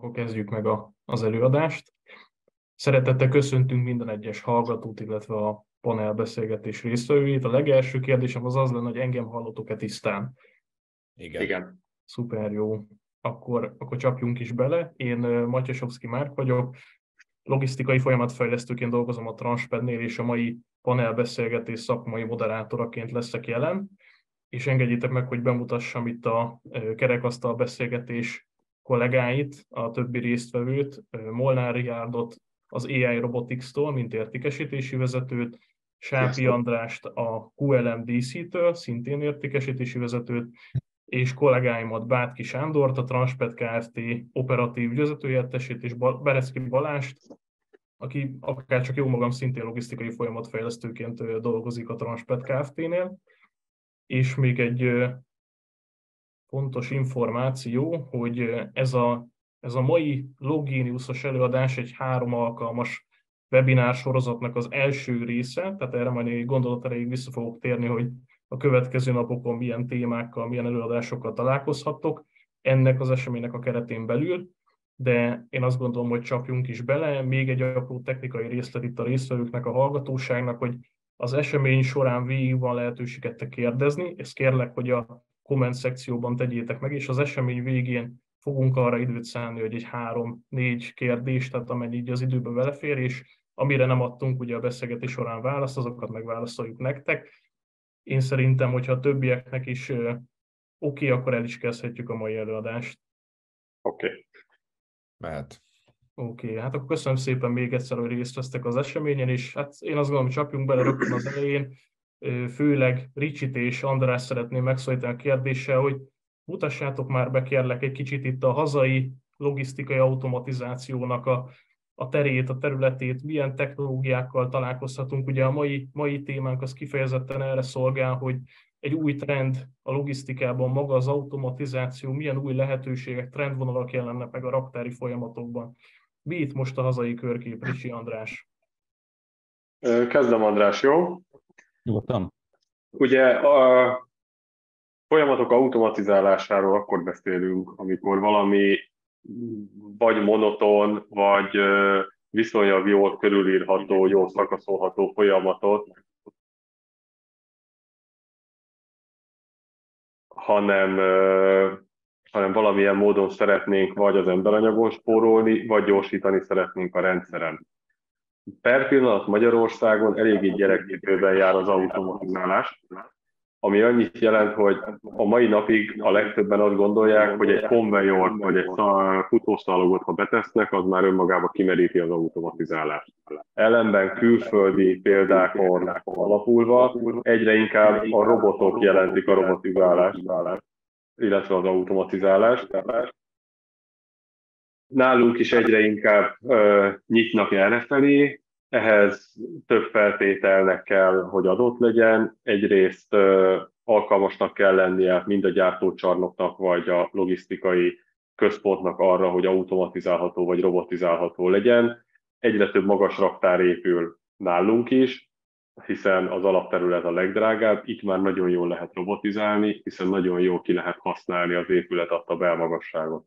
akkor kezdjük meg a, az előadást. Szeretettel köszöntünk minden egyes hallgatót, illetve a panelbeszélgetés résztvevőit. A legelső kérdésem az az lenne, hogy engem hallottok-e tisztán? Igen. Igen. Szuper jó. Akkor, akkor csapjunk is bele. Én Matyasovszki Márk vagyok, logisztikai folyamatfejlesztőként dolgozom a Transpednél, és a mai panelbeszélgetés szakmai moderátoraként leszek jelen, és engedjétek meg, hogy bemutassam itt a kerekasztal beszélgetés kollégáit, a többi résztvevőt, Molnár Riárdot az AI Robotics-tól, mint értékesítési vezetőt, Sápi Andrást a QLMDC-től, szintén értékesítési vezetőt, és kollégáimat Bátki Sándort, a Transpet Kft. operatív vezetőjettesét, és Bereszki Balást, aki akár csak jó magam szintén logisztikai folyamatfejlesztőként dolgozik a Transpet Kft-nél. És még egy fontos információ, hogy ez a, ez a mai Loginiusos előadás egy három alkalmas webinár sorozatnak az első része, tehát erre majd egy gondolat erejéig vissza fogok térni, hogy a következő napokon milyen témákkal, milyen előadásokkal találkozhattok ennek az eseménynek a keretén belül, de én azt gondolom, hogy csapjunk is bele. Még egy apró technikai részlet itt a résztvevőknek, a hallgatóságnak, hogy az esemény során végig van lehetőséget kérdezni, ezt kérlek, hogy a komment szekcióban tegyétek meg, és az esemény végén fogunk arra időt szállni, hogy egy három-négy kérdést, tehát amennyi így az időbe belefér, és amire nem adtunk ugye a beszélgetés során választ, azokat megválaszoljuk nektek. Én szerintem, hogyha a többieknek is oké, okay, akkor el is kezdhetjük a mai előadást. Oké. Okay. Mehet. Oké, okay, hát akkor köszönöm szépen még egyszer, hogy részt vesztek az eseményen, és hát én azt gondolom, hogy csapjunk bele rögtön az elején. Főleg Ricsit és András szeretném megszólítani a kérdéssel, hogy mutassátok már be kérlek egy kicsit itt a hazai logisztikai automatizációnak a, a terét, a területét, milyen technológiákkal találkozhatunk. Ugye a mai, mai témánk az kifejezetten erre szolgál, hogy egy új trend a logisztikában maga az automatizáció, milyen új lehetőségek, trendvonalak jelennek meg a raktári folyamatokban. Mi itt most a hazai körkép, Ricsi András? Kezdem András, jó? Nyugodtan. Ugye a folyamatok automatizálásáról akkor beszélünk, amikor valami vagy monoton, vagy viszonylag jól körülírható, jól szakaszolható folyamatot hanem, hanem valamilyen módon szeretnénk vagy az emberanyagon spórolni, vagy gyorsítani szeretnénk a rendszeren. Per pillanat Magyarországon eléggé gyereképőben jár az automatizálás, ami annyit jelent, hogy a mai napig a legtöbben azt gondolják, hogy egy konvejort vagy egy futószalagot, ha betesznek, az már önmagába kimeríti az automatizálást. Ellenben külföldi példákon alapulva egyre inkább a robotok jelentik a robotizálást, illetve az automatizálást. Nálunk is egyre inkább uh, nyitnak errefelé, ehhez több feltételnek kell, hogy adott legyen. Egyrészt alkalmasnak kell lennie mind a gyártócsarnoknak, vagy a logisztikai központnak arra, hogy automatizálható vagy robotizálható legyen. Egyre több magas raktár épül nálunk is, hiszen az alapterület a legdrágább, itt már nagyon jól lehet robotizálni, hiszen nagyon jól ki lehet használni az épület adta belmagasságot.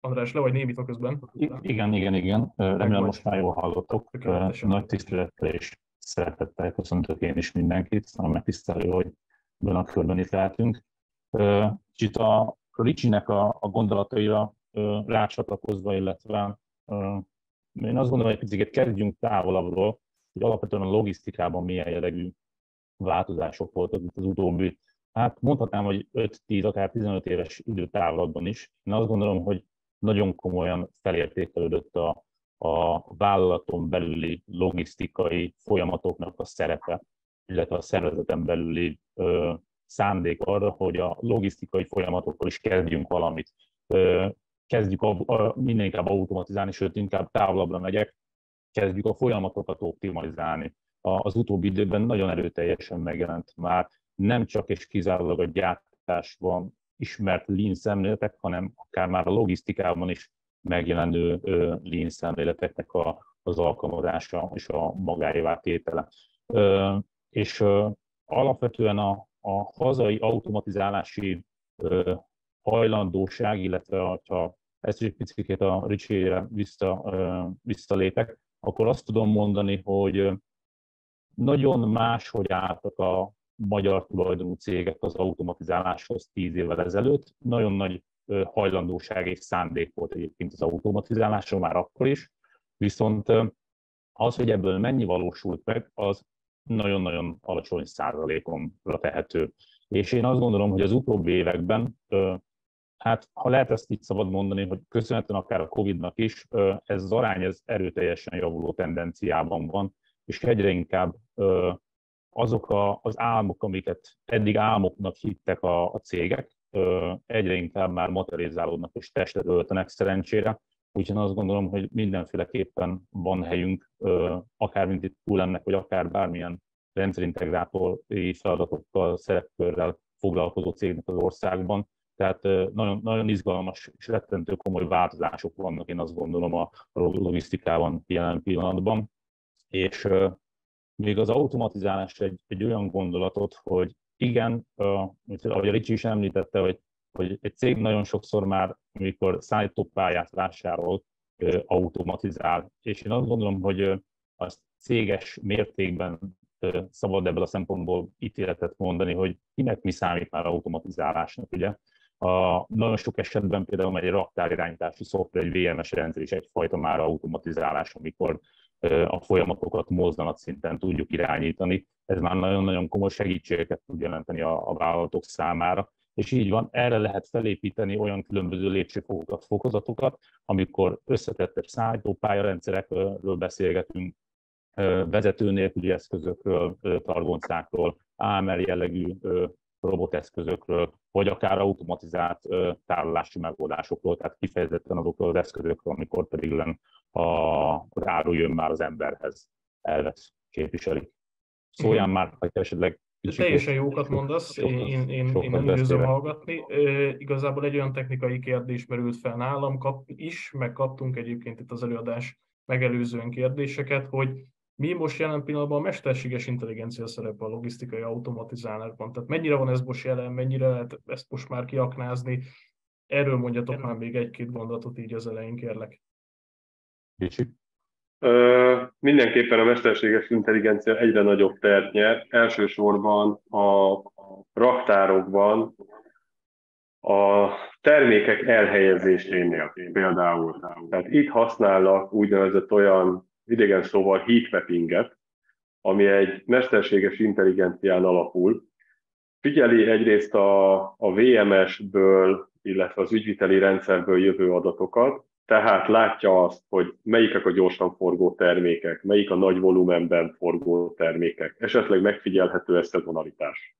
András, le vagy némítva közben. Igen, igen, igen. Remélem most már jól hallottok. Nagy tisztelettel és szeretettel köszöntök én is mindenkit, hanem megtisztelő, hogy ebben a körben itt lehetünk. Kicsit a Ricsinek a, a gondolataira rácsatlakozva, illetve én azt gondolom, hogy egy picit kezdjünk távolabbról, hogy alapvetően a logisztikában milyen jellegű változások voltak itt az utóbbi, hát mondhatnám, hogy 5-10, akár 15 éves időtávlatban is. Én azt gondolom, hogy nagyon komolyan felértékelődött a, a vállalaton belüli logisztikai folyamatoknak a szerepe, illetve a szervezeten belüli ö, szándék arra, hogy a logisztikai folyamatokkal is kezdjünk valamit. Ö, kezdjük a, a, minél inkább automatizálni, sőt, inkább távolabbra megyek, kezdjük a folyamatokat optimalizálni. A, az utóbbi időben nagyon erőteljesen megjelent már nem csak és kizárólag a gyártásban ismert lean szemléletek, hanem akár már a logisztikában is megjelenő lean szemléleteknek a, az alkalmazása és a magáévá tétele. És alapvetően a, a hazai automatizálási hajlandóság, illetve ha ezt egy picit a Ricsére vissza, visszalépek, akkor azt tudom mondani, hogy nagyon máshogy álltak a magyar tulajdonú cégek az automatizáláshoz tíz évvel ezelőtt. Nagyon nagy hajlandóság és szándék volt egyébként az automatizálásra már akkor is, viszont az, hogy ebből mennyi valósult meg, az nagyon-nagyon alacsony százalékomra tehető. És én azt gondolom, hogy az utóbbi években, hát ha lehet ezt így szabad mondani, hogy köszönhetően akár a Covid-nak is, ez az arány ez erőteljesen javuló tendenciában van, és egyre inkább azok a, az álmok, amiket eddig álmoknak hittek a, a cégek, egyre inkább már materializálódnak és testet öltenek szerencsére. Úgyhogy azt gondolom, hogy mindenféleképpen van helyünk, akár mint itt túl ennek, vagy akár bármilyen rendszerintegrátori feladatokkal, szerepkörrel foglalkozó cégnek az országban. Tehát nagyon, nagyon izgalmas és rettentő komoly változások vannak, én azt gondolom a logisztikában jelen pillanatban. És még az automatizálás egy, egy olyan gondolatot, hogy igen, ahogy a Ricsi is említette, hogy, hogy egy cég nagyon sokszor már, amikor szállítópályát vásárol, automatizál. És én azt gondolom, hogy az céges mértékben szabad ebből a szempontból ítéletet mondani, hogy kinek mi számít már automatizálásnak, ugye? A, nagyon sok esetben például egy raktárirányítási szoftver, egy VMS rendszer is egyfajta már automatizálás, amikor a folyamatokat mozzanat szinten tudjuk irányítani. Ez már nagyon-nagyon komoly segítségeket tud jelenteni a, a vállalatok számára. És így van, erre lehet felépíteni olyan különböző lépcsőfokokat, fokozatokat, amikor összetettebb szállítópályarendszerekről beszélgetünk, vezető nélküli eszközökről, targoncákról, AML jellegű roboteszközökről, vagy akár automatizált tárolási megoldásokról, tehát kifejezetten azokról az eszközökről, amikor pedig a, az áru jön már az emberhez, elvesz, képviseli. Szóljál mm. már, hogy esetleg de teljesen jókat mondasz, én, én, én, én nem győzöm hallgatni. E, igazából egy olyan technikai kérdés merült fel nálam kap, is, meg kaptunk egyébként itt az előadás megelőzően kérdéseket, hogy mi most jelen pillanatban a mesterséges intelligencia szerepe a logisztikai automatizálásban? Tehát mennyire van ez most jelen, mennyire lehet ezt most már kiaknázni? Erről mondjatok már még egy-két gondolatot így az elején, kérlek. Kicsi. Ö, mindenképpen a mesterséges intelligencia egyre nagyobb tert nyer, elsősorban a raktárokban, a termékek elhelyezésénél például. Tehát itt használnak úgynevezett olyan idegen szóval heatmappinget, ami egy mesterséges intelligencián alapul. Figyeli egyrészt a, a VMS-ből, illetve az ügyviteli rendszerből jövő adatokat, tehát látja azt, hogy melyikek a gyorsan forgó termékek, melyik a nagy volumenben forgó termékek, esetleg megfigyelhető a tonalitás.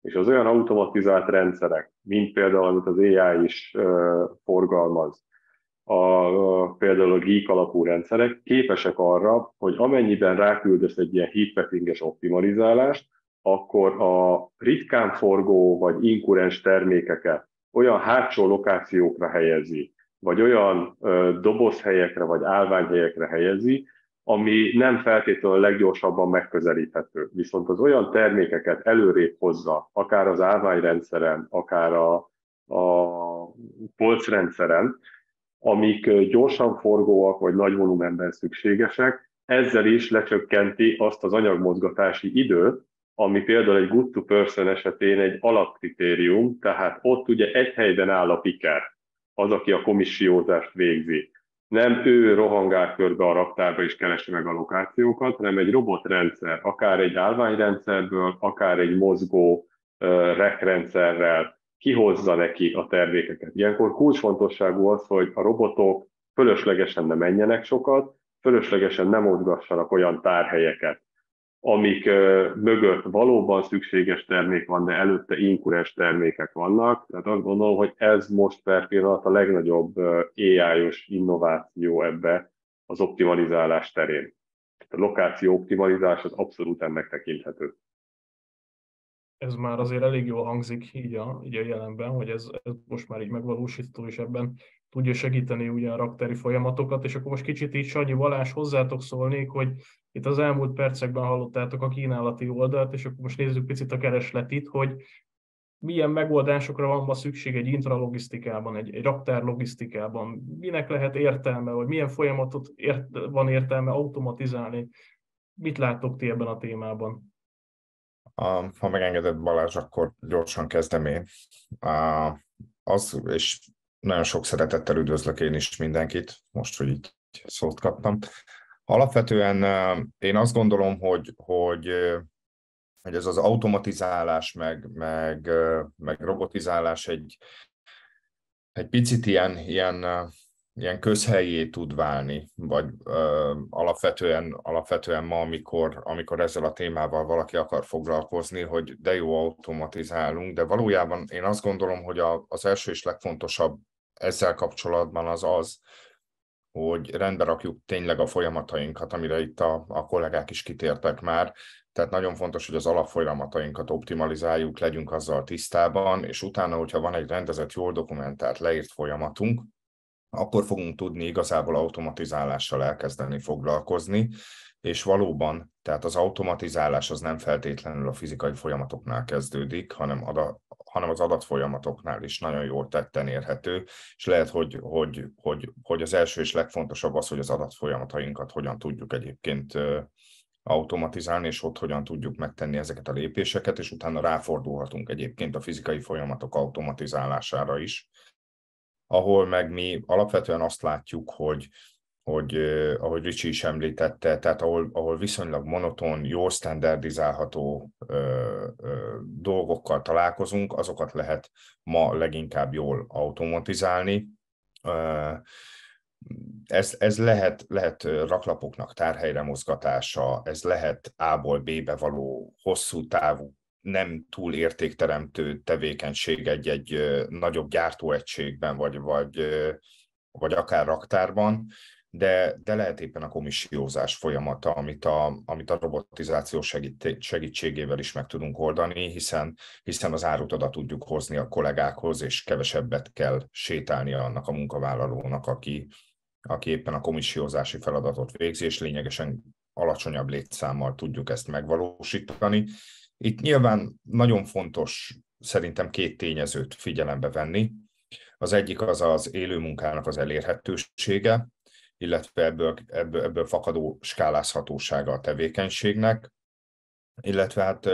És az olyan automatizált rendszerek, mint például, amit az AI is forgalmaz, a, például a geek alapú rendszerek képesek arra, hogy amennyiben ráküldesz egy ilyen heatmappinges optimalizálást, akkor a ritkán forgó vagy inkurens termékeket olyan hátsó lokációkra helyezi, vagy olyan ö, dobozhelyekre vagy állványhelyekre helyezi, ami nem feltétlenül leggyorsabban megközelíthető. Viszont az olyan termékeket előrébb hozza, akár az állványrendszeren, akár a, a polcrendszeren, amik gyorsan forgóak vagy nagy volumenben szükségesek, ezzel is lecsökkenti azt az anyagmozgatási időt, ami például egy good to person esetén egy alapkritérium, tehát ott ugye egy helyben áll a piker, az, aki a komissiózást végzi. Nem ő rohangál körbe a raktárba és keresi meg a lokációkat, hanem egy robotrendszer, akár egy állványrendszerből, akár egy mozgó rekrendszerrel, kihozza neki a termékeket. Ilyenkor kulcsfontosságú az, hogy a robotok fölöslegesen ne menjenek sokat, fölöslegesen nem mozgassanak olyan tárhelyeket, amik mögött valóban szükséges termék van, de előtte inkurens termékek vannak. Tehát azt gondolom, hogy ez most per pillanat a legnagyobb AI-os innováció ebbe az optimalizálás terén. A lokáció optimalizás az abszolút ennek tekinthető ez már azért elég jól hangzik így a, így a jelenben, hogy ez, ez most már így megvalósítható, és ebben tudja segíteni ugye a raktári folyamatokat, és akkor most kicsit így Sanyi Valás hozzátok szólnék, hogy Itt az elmúlt percekben hallottátok a kínálati oldalt, és akkor most nézzük picit a keresletit, hogy milyen megoldásokra van ma szükség egy intralogisztikában, egy, egy raktár logisztikában, minek lehet értelme, vagy milyen folyamatot ért, van értelme automatizálni. Mit láttok ti ebben a témában? Ha megengedett Balázs, akkor gyorsan kezdem én. Az, és nagyon sok szeretettel üdvözlök én is mindenkit, most, hogy így szót kaptam. Alapvetően én azt gondolom, hogy, hogy, hogy ez az automatizálás, meg, meg, meg robotizálás egy, egy picit ilyen, ilyen ilyen közhelyé tud válni, vagy ö, alapvetően, alapvetően ma, amikor, amikor ezzel a témával valaki akar foglalkozni, hogy de jó automatizálunk, de valójában én azt gondolom, hogy a, az első és legfontosabb ezzel kapcsolatban az az, hogy rendbe rakjuk tényleg a folyamatainkat, amire itt a, a kollégák is kitértek már. Tehát nagyon fontos, hogy az alapfolyamatainkat optimalizáljuk, legyünk azzal tisztában, és utána, hogyha van egy rendezett, jól dokumentált, leírt folyamatunk, akkor fogunk tudni igazából automatizálással elkezdeni foglalkozni, és valóban, tehát az automatizálás az nem feltétlenül a fizikai folyamatoknál kezdődik, hanem, ada, hanem az adatfolyamatoknál is nagyon jól tetten érhető, és lehet, hogy, hogy, hogy, hogy az első és legfontosabb az, hogy az adatfolyamatainkat hogyan tudjuk egyébként automatizálni, és ott hogyan tudjuk megtenni ezeket a lépéseket, és utána ráfordulhatunk egyébként a fizikai folyamatok automatizálására is, ahol meg mi alapvetően azt látjuk, hogy, hogy ahogy Ricsi is említette, tehát ahol, ahol viszonylag monoton, jól standardizálható ö, ö, dolgokkal találkozunk, azokat lehet ma leginkább jól automatizálni. Ö, ez, ez lehet, lehet raklapoknak tárhelyre mozgatása, ez lehet A-ból B-be való hosszú távú nem túl értékteremtő tevékenység egy-egy nagyobb gyártóegységben, vagy, vagy, vagy akár raktárban, de, de lehet éppen a komissiózás folyamata, amit a, amit a robotizáció segít, segítségével is meg tudunk oldani, hiszen, hiszen az árut oda tudjuk hozni a kollégákhoz, és kevesebbet kell sétálnia annak a munkavállalónak, aki, aki éppen a komissiózási feladatot végzi, és lényegesen alacsonyabb létszámmal tudjuk ezt megvalósítani, itt nyilván nagyon fontos szerintem két tényezőt figyelembe venni. Az egyik az az élő munkának az elérhetősége, illetve ebből, ebből, ebből fakadó skálázhatósága a tevékenységnek, illetve hát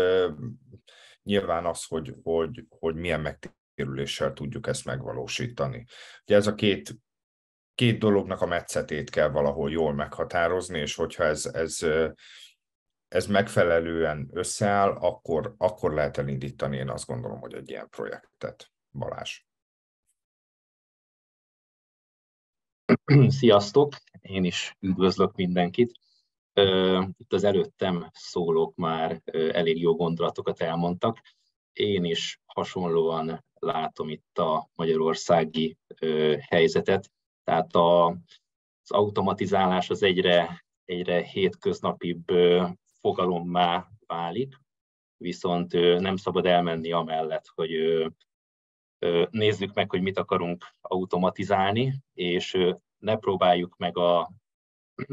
nyilván az, hogy, hogy, hogy milyen megtérüléssel tudjuk ezt megvalósítani. Ugye ez a két, két dolognak a metszetét kell valahol jól meghatározni, és hogyha ez, ez ez megfelelően összeáll, akkor, akkor lehet elindítani, én azt gondolom, hogy egy ilyen projektet. Balázs. Sziasztok! Én is üdvözlök mindenkit. Itt az előttem szólók már elég jó gondolatokat elmondtak. Én is hasonlóan látom itt a magyarországi helyzetet. Tehát a, az automatizálás az egyre, egyre hétköznapibb fogalommá válik, viszont nem szabad elmenni amellett, hogy nézzük meg, hogy mit akarunk automatizálni, és ne próbáljuk meg a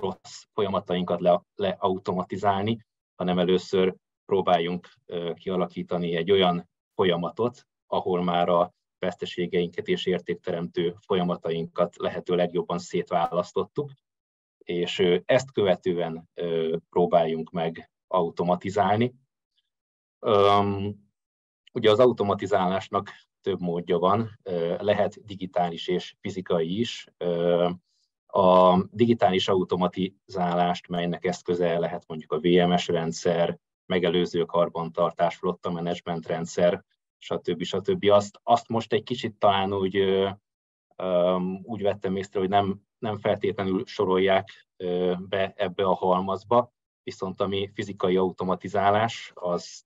rossz folyamatainkat le, leautomatizálni, hanem először próbáljunk kialakítani egy olyan folyamatot, ahol már a veszteségeinket és értékteremtő folyamatainkat lehető legjobban szétválasztottuk, és ezt követően próbáljunk meg automatizálni. Ugye az automatizálásnak több módja van, lehet digitális és fizikai is. A digitális automatizálást, melynek eszköze lehet mondjuk a VMS rendszer, megelőző karbantartás, flotta menedzsment rendszer, stb. stb. Azt, azt most egy kicsit talán úgy, úgy vettem észre, hogy nem nem feltétlenül sorolják be ebbe a halmazba, viszont ami fizikai automatizálás, az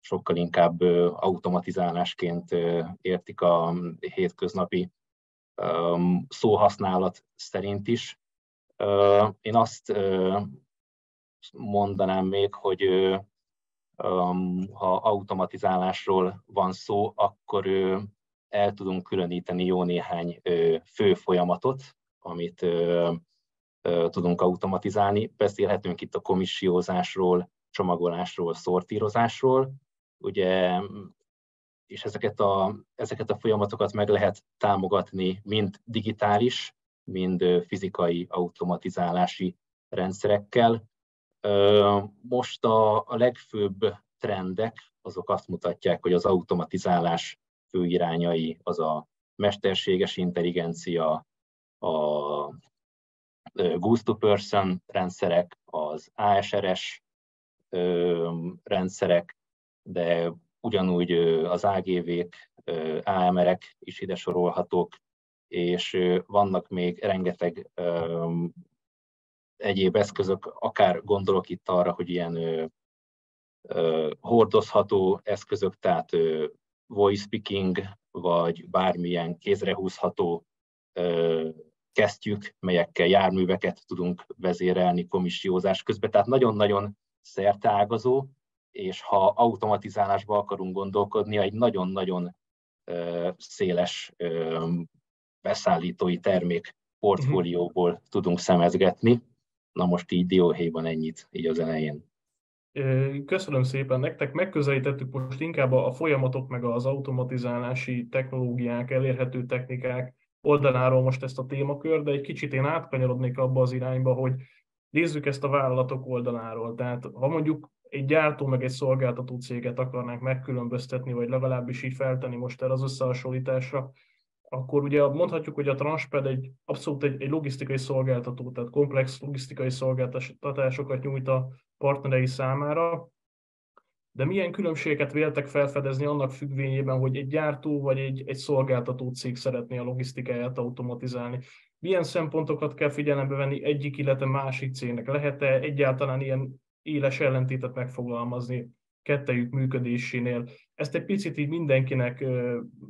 sokkal inkább automatizálásként értik a hétköznapi szóhasználat szerint is. Én azt mondanám még, hogy ha automatizálásról van szó, akkor el tudunk különíteni jó néhány fő folyamatot, amit tudunk automatizálni. Beszélhetünk itt a komissiózásról, csomagolásról, szortírozásról, ugye, és ezeket a, ezeket a folyamatokat meg lehet támogatni mind digitális, mind fizikai automatizálási rendszerekkel. Most a, a legfőbb trendek azok azt mutatják, hogy az automatizálás fő irányai az a mesterséges intelligencia, a Goose-to-Person rendszerek, az ASRS rendszerek, de ugyanúgy az AGV-k, AMR-ek is ide sorolhatók, és vannak még rengeteg egyéb eszközök, akár gondolok itt arra, hogy ilyen hordozható eszközök, tehát voice speaking, vagy bármilyen kézrehúzható kesztyűk, melyekkel járműveket tudunk vezérelni komissiózás közben. Tehát nagyon-nagyon szerteágazó, és ha automatizálásba akarunk gondolkodni, egy nagyon-nagyon széles beszállítói termék portfólióból tudunk szemezgetni. Na most így dióhéjban ennyit, így az elején. Köszönöm szépen nektek. Megközelítettük most inkább a folyamatok, meg az automatizálási technológiák, elérhető technikák oldaláról most ezt a témakör, de egy kicsit én átkanyarodnék abba az irányba, hogy nézzük ezt a vállalatok oldaláról. Tehát ha mondjuk egy gyártó meg egy szolgáltató céget akarnánk megkülönböztetni, vagy legalábbis így feltenni most el az összehasonlításra, akkor ugye mondhatjuk, hogy a Transped egy abszolút egy, egy logisztikai szolgáltató, tehát komplex logisztikai szolgáltatásokat nyújt a partnerei számára, de milyen különbségeket véltek felfedezni annak függvényében, hogy egy gyártó vagy egy, egy szolgáltató cég szeretné a logisztikáját automatizálni? Milyen szempontokat kell figyelembe venni egyik, illetve másik cégnek? Lehet-e egyáltalán ilyen éles ellentétet megfogalmazni kettejük működésénél? Ezt egy picit így mindenkinek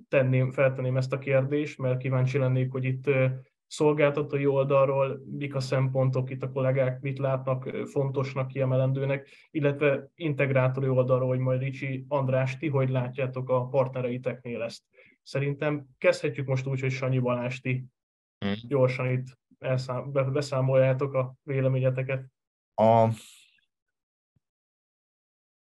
tenném, feltenném ezt a kérdést, mert kíváncsi lennék, hogy itt szolgáltatói oldalról mik a szempontok, itt a kollégák mit látnak fontosnak, kiemelendőnek, illetve integrátori oldalról, hogy majd Ricsi András, ti hogy látjátok a partnereiteknél ezt. Szerintem kezdhetjük most úgy, hogy Sanyi Balázs, ti hmm. gyorsan itt elszám, beszámoljátok a véleményeteket. A,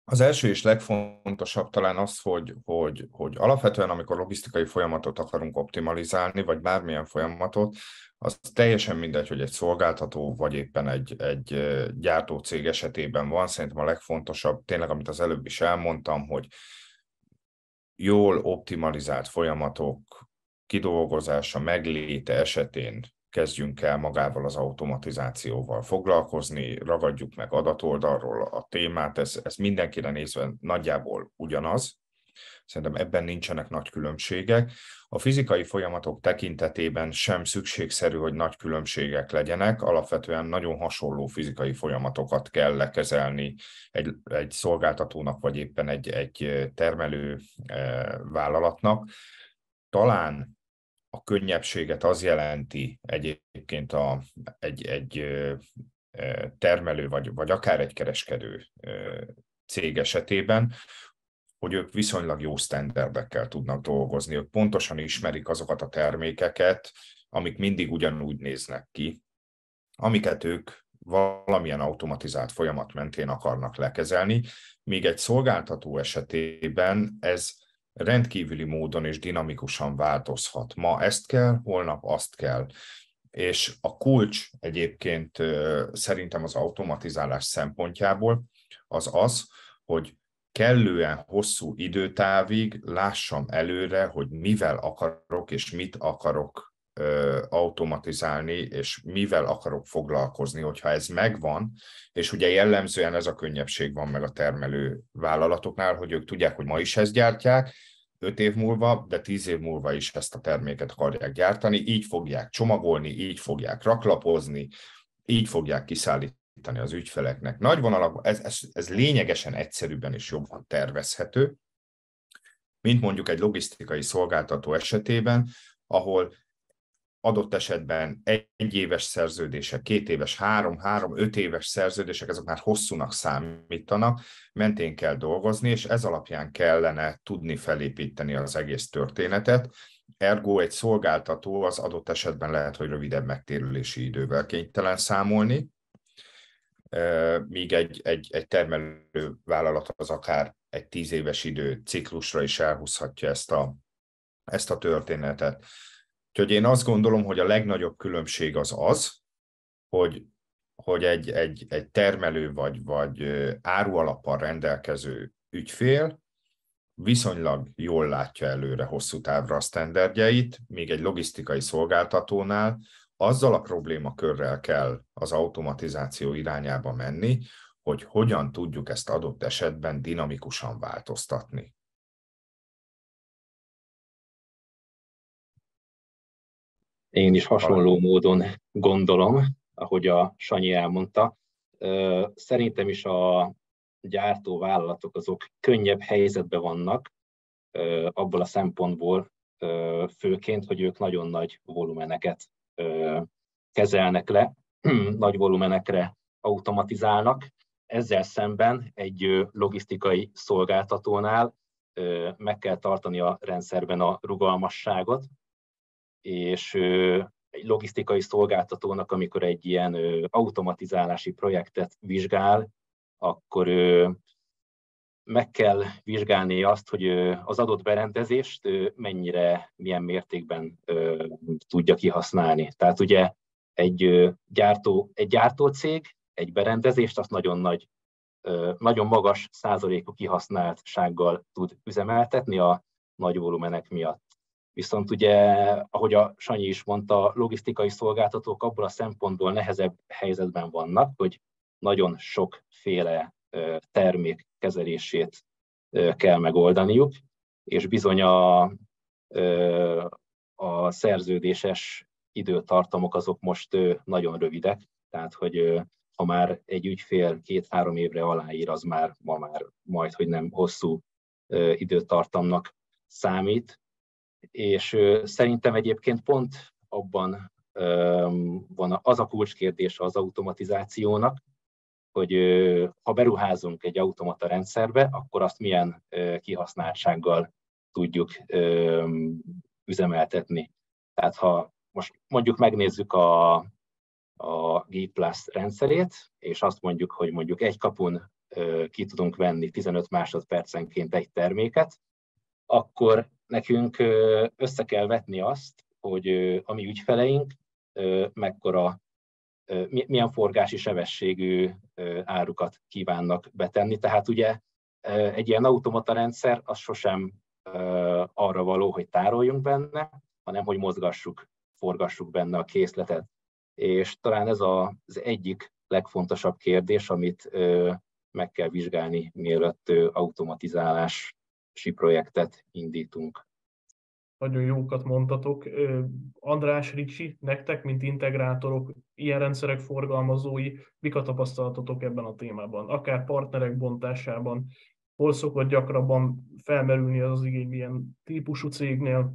az első és legfontosabb talán az, hogy, hogy, hogy alapvetően, amikor logisztikai folyamatot akarunk optimalizálni, vagy bármilyen folyamatot, az teljesen mindegy, hogy egy szolgáltató, vagy éppen egy, egy gyártócég esetében van. Szerintem a legfontosabb, tényleg, amit az előbb is elmondtam, hogy jól optimalizált folyamatok kidolgozása, megléte esetén kezdjünk el magával az automatizációval foglalkozni, ragadjuk meg adatoldalról a témát, ez, ez mindenkire nézve nagyjából ugyanaz, Szerintem ebben nincsenek nagy különbségek. A fizikai folyamatok tekintetében sem szükségszerű, hogy nagy különbségek legyenek. Alapvetően nagyon hasonló fizikai folyamatokat kell lekezelni egy, egy szolgáltatónak, vagy éppen egy, egy termelő eh, vállalatnak. Talán a könnyebbséget az jelenti egyébként a, egy, egy termelő, vagy, vagy akár egy kereskedő cég esetében, hogy ők viszonylag jó sztenderdekkel tudnak dolgozni. Ők pontosan ismerik azokat a termékeket, amik mindig ugyanúgy néznek ki, amiket ők valamilyen automatizált folyamat mentén akarnak lekezelni, míg egy szolgáltató esetében ez rendkívüli módon és dinamikusan változhat. Ma ezt kell, holnap azt kell. És a kulcs egyébként szerintem az automatizálás szempontjából az az, hogy kellően hosszú időtávig lássam előre, hogy mivel akarok és mit akarok automatizálni, és mivel akarok foglalkozni, hogyha ez megvan, és ugye jellemzően ez a könnyebbség van meg a termelő vállalatoknál, hogy ők tudják, hogy ma is ezt gyártják, 5 év múlva, de 10 év múlva is ezt a terméket akarják gyártani, így fogják csomagolni, így fogják raklapozni, így fogják kiszállítani az ügyfeleknek. Nagy vonalakban ez, ez, ez lényegesen egyszerűbben és jobban tervezhető, mint mondjuk egy logisztikai szolgáltató esetében, ahol adott esetben egy éves szerződések, két éves, három, három, öt éves szerződések, ezek már hosszúnak számítanak, mentén kell dolgozni, és ez alapján kellene tudni felépíteni az egész történetet. Ergo egy szolgáltató az adott esetben lehet, hogy rövidebb megtérülési idővel kénytelen számolni, míg egy, egy, egy termelő vállalat az akár egy tíz éves idő ciklusra is elhúzhatja ezt a, ezt a történetet. Úgyhogy én azt gondolom, hogy a legnagyobb különbség az az, hogy, hogy egy, egy, egy termelő vagy, vagy árualappal rendelkező ügyfél viszonylag jól látja előre hosszú távra a sztenderdjeit, míg egy logisztikai szolgáltatónál azzal a problémakörrel kell az automatizáció irányába menni, hogy hogyan tudjuk ezt adott esetben dinamikusan változtatni. Én is hasonló módon gondolom, ahogy a Sanyi elmondta. Szerintem is a gyártóvállalatok azok könnyebb helyzetben vannak, abból a szempontból főként, hogy ők nagyon nagy volumeneket kezelnek le, nagy volumenekre automatizálnak. Ezzel szemben egy logisztikai szolgáltatónál meg kell tartani a rendszerben a rugalmasságot, és egy logisztikai szolgáltatónak, amikor egy ilyen automatizálási projektet vizsgál, akkor meg kell vizsgálni azt, hogy az adott berendezést mennyire, milyen mértékben tudja kihasználni. Tehát ugye egy, gyártó, egy gyártócég egy berendezést azt nagyon nagy, nagyon magas százalékú kihasználtsággal tud üzemeltetni a nagy volumenek miatt. Viszont ugye, ahogy a Sanyi is mondta, logisztikai szolgáltatók abból a szempontból nehezebb helyzetben vannak, hogy nagyon sokféle termék kezelését kell megoldaniuk, és bizony a, a szerződéses időtartamok azok most nagyon rövidek, tehát hogy ha már egy ügyfél két-három évre aláír, az már ma már majd, hogy nem hosszú időtartamnak számít, és szerintem egyébként pont abban van az a kulcskérdés az automatizációnak, hogy ha beruházunk egy automata rendszerbe, akkor azt milyen kihasználtsággal tudjuk üzemeltetni. Tehát ha most mondjuk megnézzük a, a G Plus rendszerét, és azt mondjuk, hogy mondjuk egy kapun ki tudunk venni 15 másodpercenként egy terméket, akkor nekünk össze kell vetni azt, hogy a mi ügyfeleink mekkora, milyen forgási sebességű árukat kívánnak betenni. Tehát ugye egy ilyen automata rendszer az sosem arra való, hogy tároljunk benne, hanem hogy mozgassuk, forgassuk benne a készletet. És talán ez az egyik legfontosabb kérdés, amit meg kell vizsgálni, mielőtt automatizálás projektet indítunk. Nagyon jókat mondtatok. András Ricsi, nektek, mint integrátorok, ilyen rendszerek forgalmazói, mik a tapasztalatotok ebben a témában? Akár partnerek bontásában, hol szokott gyakrabban felmerülni az, az igény ilyen típusú cégnél,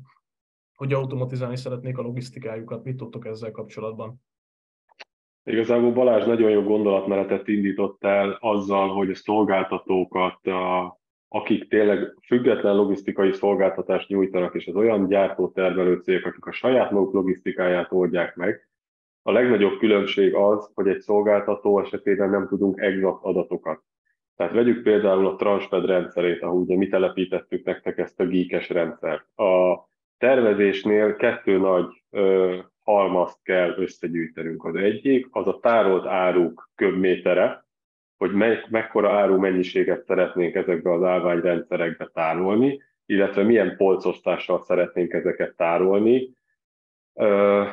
hogy automatizálni szeretnék a logisztikájukat. Mit tudtok ezzel kapcsolatban? Igazából Balázs nagyon jó gondolatmenetet indított el azzal, hogy a szolgáltatókat a akik tényleg független logisztikai szolgáltatást nyújtanak, és az olyan gyártó-termelő cégek, akik a saját maguk logisztikáját oldják meg, a legnagyobb különbség az, hogy egy szolgáltató esetében nem tudunk exakt adatokat. Tehát vegyük például a Transped rendszerét, ahol ugye mi telepítettük nektek ezt a geekes rendszert. A tervezésnél kettő nagy ö, halmazt kell összegyűjtenünk. Az egyik, az a tárolt áruk köbmétere, hogy me- mekkora áru mennyiséget szeretnénk ezekbe az állványrendszerekbe tárolni, illetve milyen polcosztással szeretnénk ezeket tárolni.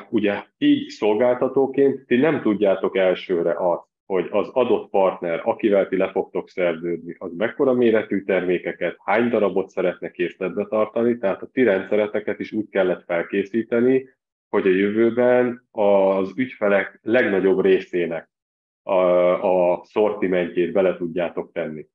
Ugye így szolgáltatóként ti nem tudjátok elsőre azt, hogy az adott partner, akivel ti le fogtok szerződni, az mekkora méretű termékeket, hány darabot szeretne készletbe tartani, tehát a ti rendszereteket is úgy kellett felkészíteni, hogy a jövőben az ügyfelek legnagyobb részének a, a szortimentjét bele tudjátok tenni.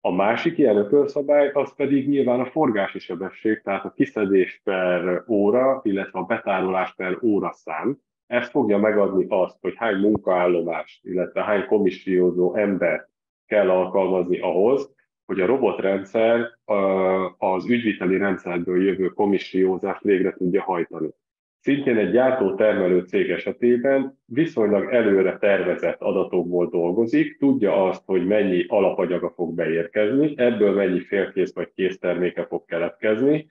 A másik ilyen ökölszabály az pedig nyilván a forgási sebesség, tehát a kiszedés per óra, illetve a betárolás per óra szám. Ez fogja megadni azt, hogy hány munkaállomás, illetve hány komissiózó ember kell alkalmazni ahhoz, hogy a robotrendszer az ügyviteli rendszerből jövő komissiózást végre tudja hajtani. Szintén egy gyártó-termelő cég esetében viszonylag előre tervezett adatokból dolgozik, tudja azt, hogy mennyi alapagyaga fog beérkezni, ebből mennyi félkész vagy kész terméke fog keletkezni,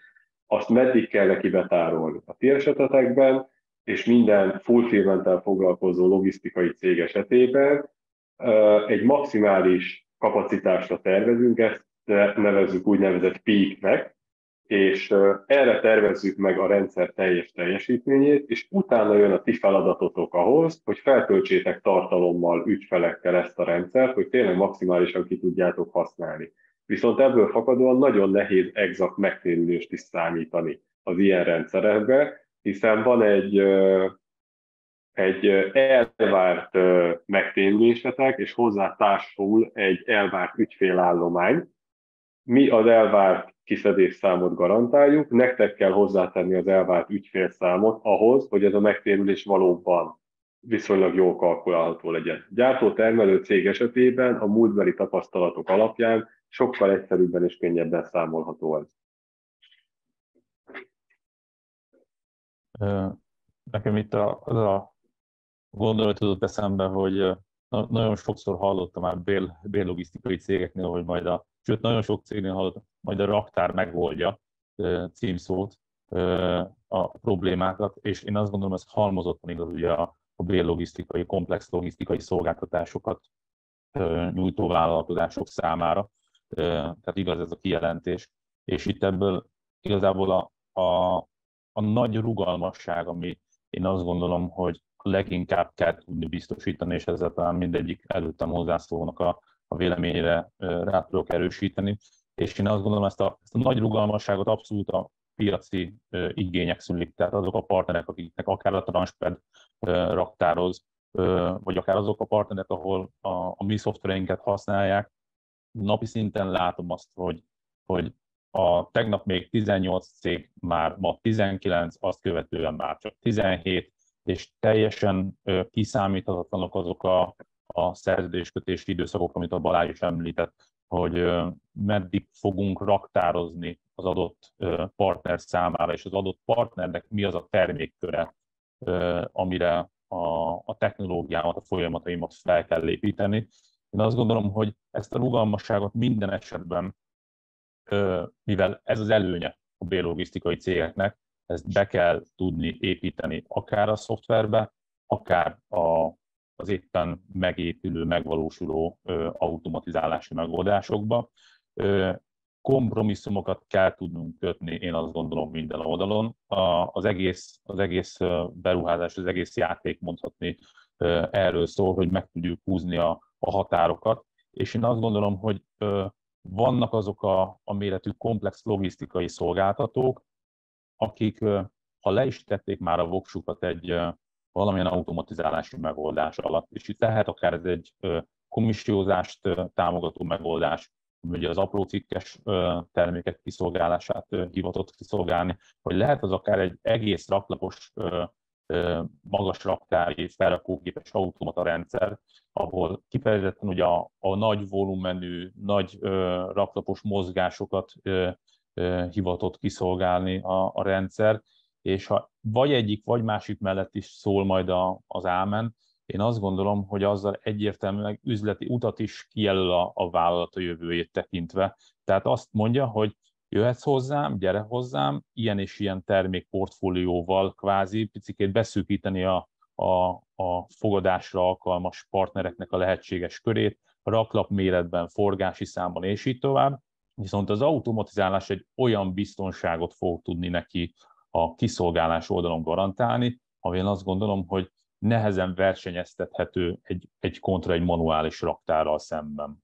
azt meddig kell neki betárolni. A ti esetetekben és minden fulfillmenttel foglalkozó logisztikai cég esetében egy maximális kapacitásra tervezünk, ezt nevezzük úgynevezett peaknek, és erre tervezzük meg a rendszer teljes teljesítményét, és utána jön a ti feladatotok ahhoz, hogy feltöltsétek tartalommal, ügyfelekkel ezt a rendszert, hogy tényleg maximálisan ki tudjátok használni. Viszont ebből fakadóan nagyon nehéz exakt megtérülést is számítani az ilyen rendszerekbe, hiszen van egy, egy elvárt megtérülésetek, és hozzá társul egy elvárt ügyfélállomány. Mi az elvárt kiszedés számot garantáljuk, nektek kell hozzátenni az elvárt ügyfélszámot ahhoz, hogy ez a megtérülés valóban viszonylag jól kalkulálható legyen. Gyártó-termelő cég esetében a múltbeli tapasztalatok alapján sokkal egyszerűbben és könnyebben számolható ez. Nekem itt a, az a gondolat tudott eszembe, hogy nagyon sokszor hallottam már bél, bérlogisztikai cégeknél, hogy majd a, sőt nagyon sok cégnél hallottam, majd a raktár megoldja címszót a problémákat, és én azt gondolom, ez halmozottan igaz ugye a, a bérlogisztikai, komplex logisztikai szolgáltatásokat nyújtó vállalkozások számára. Tehát igaz ez a kijelentés. És itt ebből igazából a, a, a nagy rugalmasság, ami én azt gondolom, hogy leginkább kell tudni biztosítani, és ezzel talán mindegyik előttem hozzászólónak a, a véleményére rá tudok erősíteni. És én azt gondolom, ezt a, ezt a nagy rugalmasságot abszolút a piaci igények szülik, tehát azok a partnerek, akiknek akár a Transped raktároz, vagy akár azok a partnerek, ahol a, a mi szoftvereinket használják, napi szinten látom azt, hogy, hogy a tegnap még 18 cég, már ma 19, azt követően már csak 17, és teljesen kiszámíthatatlanok azok a, a szerződéskötési időszakok, amit a Balázs is említett, hogy meddig fogunk raktározni az adott partner számára, és az adott partnernek mi az a termékköre, amire a, a technológiámat, a folyamataimat fel kell építeni. Én azt gondolom, hogy ezt a rugalmasságot minden esetben, mivel ez az előnye a biologisztikai cégeknek, ezt be kell tudni építeni akár a szoftverbe, akár a, az éppen megépülő, megvalósuló automatizálási megoldásokba. Kompromisszumokat kell tudnunk kötni, én azt gondolom minden oldalon. Az egész, az egész beruházás, az egész játék mondhatni erről szól, hogy meg tudjuk húzni a, a határokat, és én azt gondolom, hogy vannak azok a, a méretű komplex logisztikai szolgáltatók, akik, ha le is tették már a voksukat egy valamilyen automatizálási megoldás alatt, és itt lehet akár ez egy komissiózást támogató megoldás, ugye az apró cikkes termékek kiszolgálását hivatott kiszolgálni, vagy lehet az akár egy egész raklapos magas raktári felrakógépes automata rendszer, ahol kifejezetten ugye a, a nagy volumenű, nagy ö, raklapos mozgásokat ö, ö, hivatott kiszolgálni a, a rendszer, és ha vagy egyik, vagy másik mellett is szól majd a, az ámen, én azt gondolom, hogy azzal egyértelműen üzleti utat is kijelöl a, a vállalat a jövőjét tekintve. Tehát azt mondja, hogy jöhetsz hozzám, gyere hozzám, ilyen és ilyen termékportfólióval kvázi picikét beszűkíteni a, a, a fogadásra alkalmas partnereknek a lehetséges körét, raklap méretben, forgási számban és így tovább. Viszont az automatizálás egy olyan biztonságot fog tudni neki a kiszolgálás oldalon garantálni, ami én azt gondolom, hogy nehezen versenyeztethető egy, egy kontra egy manuális raktárral szemben.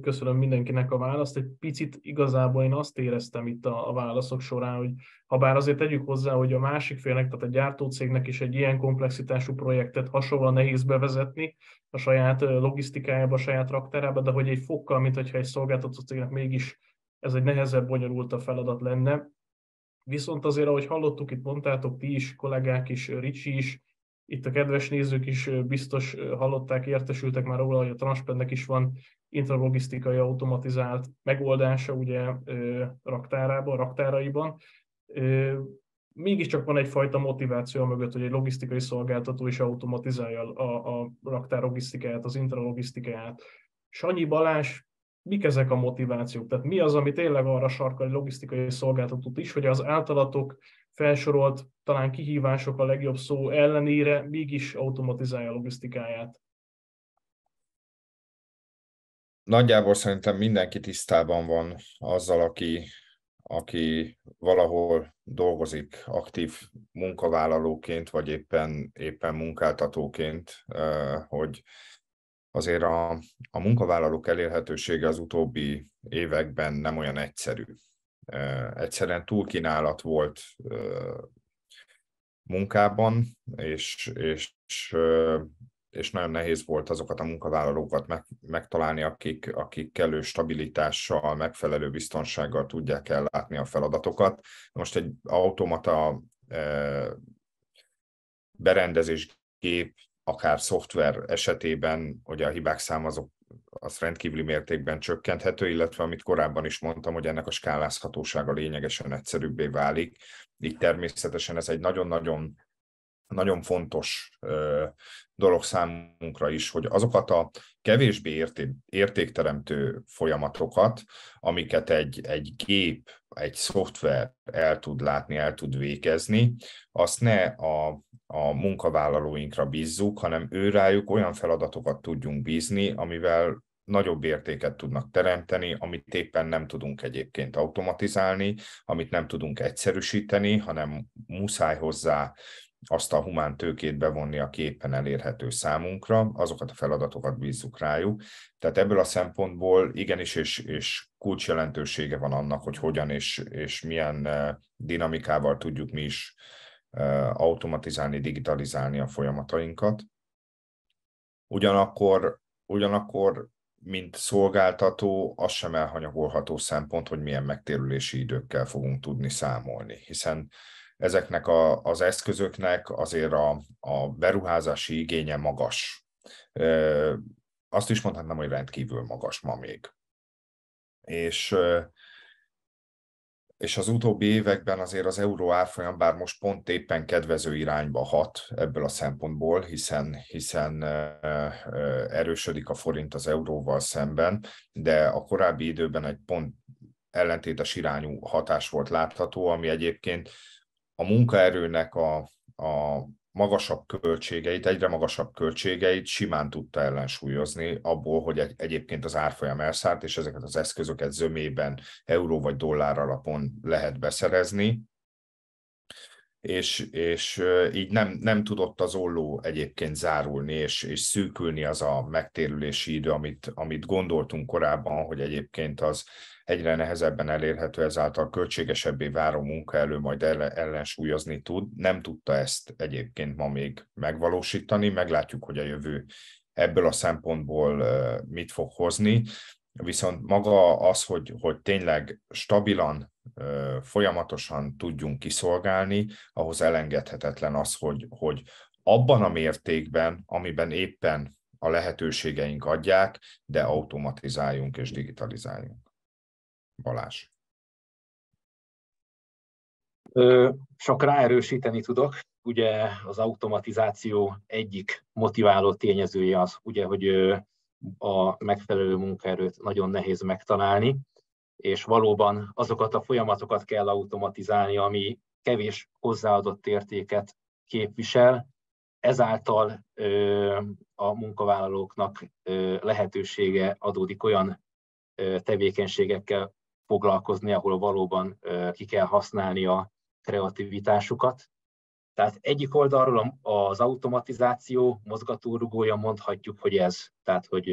Köszönöm mindenkinek a választ. Egy picit igazából én azt éreztem itt a, a válaszok során, hogy ha bár azért tegyük hozzá, hogy a másik félnek, tehát a gyártócégnek is egy ilyen komplexitású projektet hasonlóan nehéz bevezetni a saját logisztikájába, a saját raktárába, de hogy egy fokkal, mint hogyha egy szolgáltató cégnek mégis ez egy nehezebb, bonyolult a feladat lenne. Viszont azért, ahogy hallottuk, itt mondtátok ti is, kollégák is, Ricsi is, itt a kedves nézők is biztos hallották, értesültek már róla, hogy a Transpednek is van intralogisztikai automatizált megoldása ugye raktárában, raktáraiban. Mégiscsak van egyfajta motiváció mögött, hogy egy logisztikai szolgáltató is automatizálja a, a raktár logisztikáját, az intralogisztikáját. Sanyi Balázs, mik ezek a motivációk? Tehát mi az, ami tényleg arra sarkal egy logisztikai szolgáltatót is, hogy az általatok felsorolt talán kihívások a legjobb szó ellenére mégis automatizálja a logisztikáját? Nagyjából szerintem mindenki tisztában van azzal, aki, aki valahol dolgozik aktív munkavállalóként, vagy éppen, éppen munkáltatóként, eh, hogy azért a, a munkavállalók elérhetősége az utóbbi években nem olyan egyszerű. Egyszerűen túlkínálat volt munkában, és, és, és nagyon nehéz volt azokat a munkavállalókat meg, megtalálni, akik, akik kellő stabilitással, megfelelő biztonsággal tudják ellátni a feladatokat. Most egy automata berendezés gép akár szoftver esetében, hogy a hibák szám azok az rendkívüli mértékben csökkenthető, illetve amit korábban is mondtam, hogy ennek a skálázhatósága lényegesen egyszerűbbé válik. Így természetesen ez egy nagyon-nagyon nagyon fontos ö, dolog számunkra is, hogy azokat a kevésbé érté, értékteremtő folyamatokat, amiket egy, egy gép, egy szoftver el tud látni, el tud végezni, azt ne a a munkavállalóinkra bízzuk, hanem ő rájuk olyan feladatokat tudjunk bízni, amivel nagyobb értéket tudnak teremteni, amit éppen nem tudunk egyébként automatizálni, amit nem tudunk egyszerűsíteni, hanem muszáj hozzá azt a humán tőkét bevonni, aki éppen elérhető számunkra, azokat a feladatokat bízzuk rájuk. Tehát ebből a szempontból igenis, és, és kulcsjelentősége van annak, hogy hogyan és, és milyen eh, dinamikával tudjuk mi is automatizálni, digitalizálni a folyamatainkat. Ugyanakkor, ugyanakkor mint szolgáltató, az sem elhanyagolható szempont, hogy milyen megtérülési időkkel fogunk tudni számolni, hiszen ezeknek a, az eszközöknek azért a, a beruházási igénye magas. Azt is mondhatnám, hogy rendkívül magas ma még. És és az utóbbi években azért az euró árfolyam bár most pont éppen kedvező irányba hat ebből a szempontból, hiszen, hiszen erősödik a forint az euróval szemben, de a korábbi időben egy pont ellentétes irányú hatás volt látható, ami egyébként a munkaerőnek a, a magasabb költségeit, egyre magasabb költségeit simán tudta ellensúlyozni abból, hogy egy, egyébként az árfolyam elszállt, és ezeket az eszközöket zömében euró vagy dollár alapon lehet beszerezni, és, és így nem, nem tudott az olló egyébként zárulni, és, és szűkülni az a megtérülési idő, amit, amit gondoltunk korábban, hogy egyébként az egyre nehezebben elérhető, ezáltal költségesebbé váró munkaelő majd ellensúlyozni tud. Nem tudta ezt egyébként ma még megvalósítani, meglátjuk, hogy a jövő ebből a szempontból mit fog hozni. Viszont maga az, hogy, hogy tényleg stabilan, folyamatosan tudjunk kiszolgálni, ahhoz elengedhetetlen az, hogy, hogy abban a mértékben, amiben éppen a lehetőségeink adják, de automatizáljunk és digitalizáljunk. Balázs? Sok ráerősíteni tudok. Ugye az automatizáció egyik motiváló tényezője az, ugye, hogy a megfelelő munkaerőt nagyon nehéz megtalálni, és valóban azokat a folyamatokat kell automatizálni, ami kevés hozzáadott értéket képvisel, ezáltal a munkavállalóknak lehetősége adódik olyan tevékenységekkel foglalkozni, ahol valóban ki kell használni a kreativitásukat. Tehát egyik oldalról az automatizáció mozgatórugója mondhatjuk, hogy ez, tehát hogy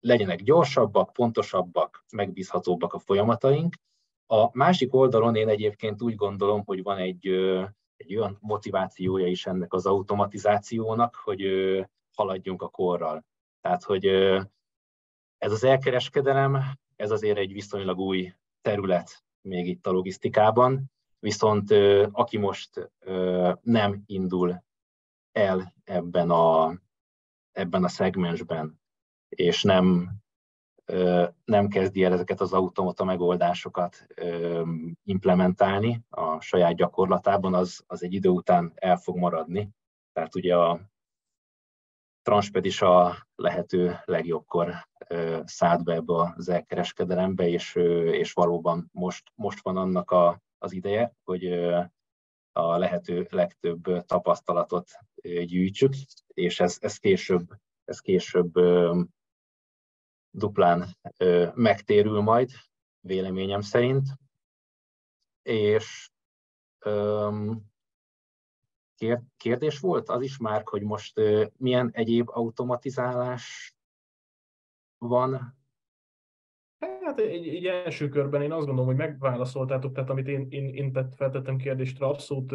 legyenek gyorsabbak, pontosabbak, megbízhatóbbak a folyamataink. A másik oldalon én egyébként úgy gondolom, hogy van egy, egy olyan motivációja is ennek az automatizációnak, hogy haladjunk a korral. Tehát, hogy ez az elkereskedelem ez azért egy viszonylag új terület még itt a logisztikában, viszont aki most nem indul el ebben a, ebben a szegmensben, és nem, nem kezdi el ezeket az automata megoldásokat implementálni a saját gyakorlatában, az, az egy idő után el fog maradni. Tehát ugye a Transped is a lehető legjobbkor szállt be ebbe az elkereskedelembe, és, és valóban most, most van annak a, az ideje, hogy a lehető legtöbb tapasztalatot gyűjtsük, és ez, ez később, ez később duplán megtérül majd, véleményem szerint. És kérdés volt az is már, hogy most milyen egyéb automatizálás van. Hát egy, egy első körben én azt gondolom, hogy megválaszoltátok, tehát amit én, én, én tett, feltettem kérdésre, abszolút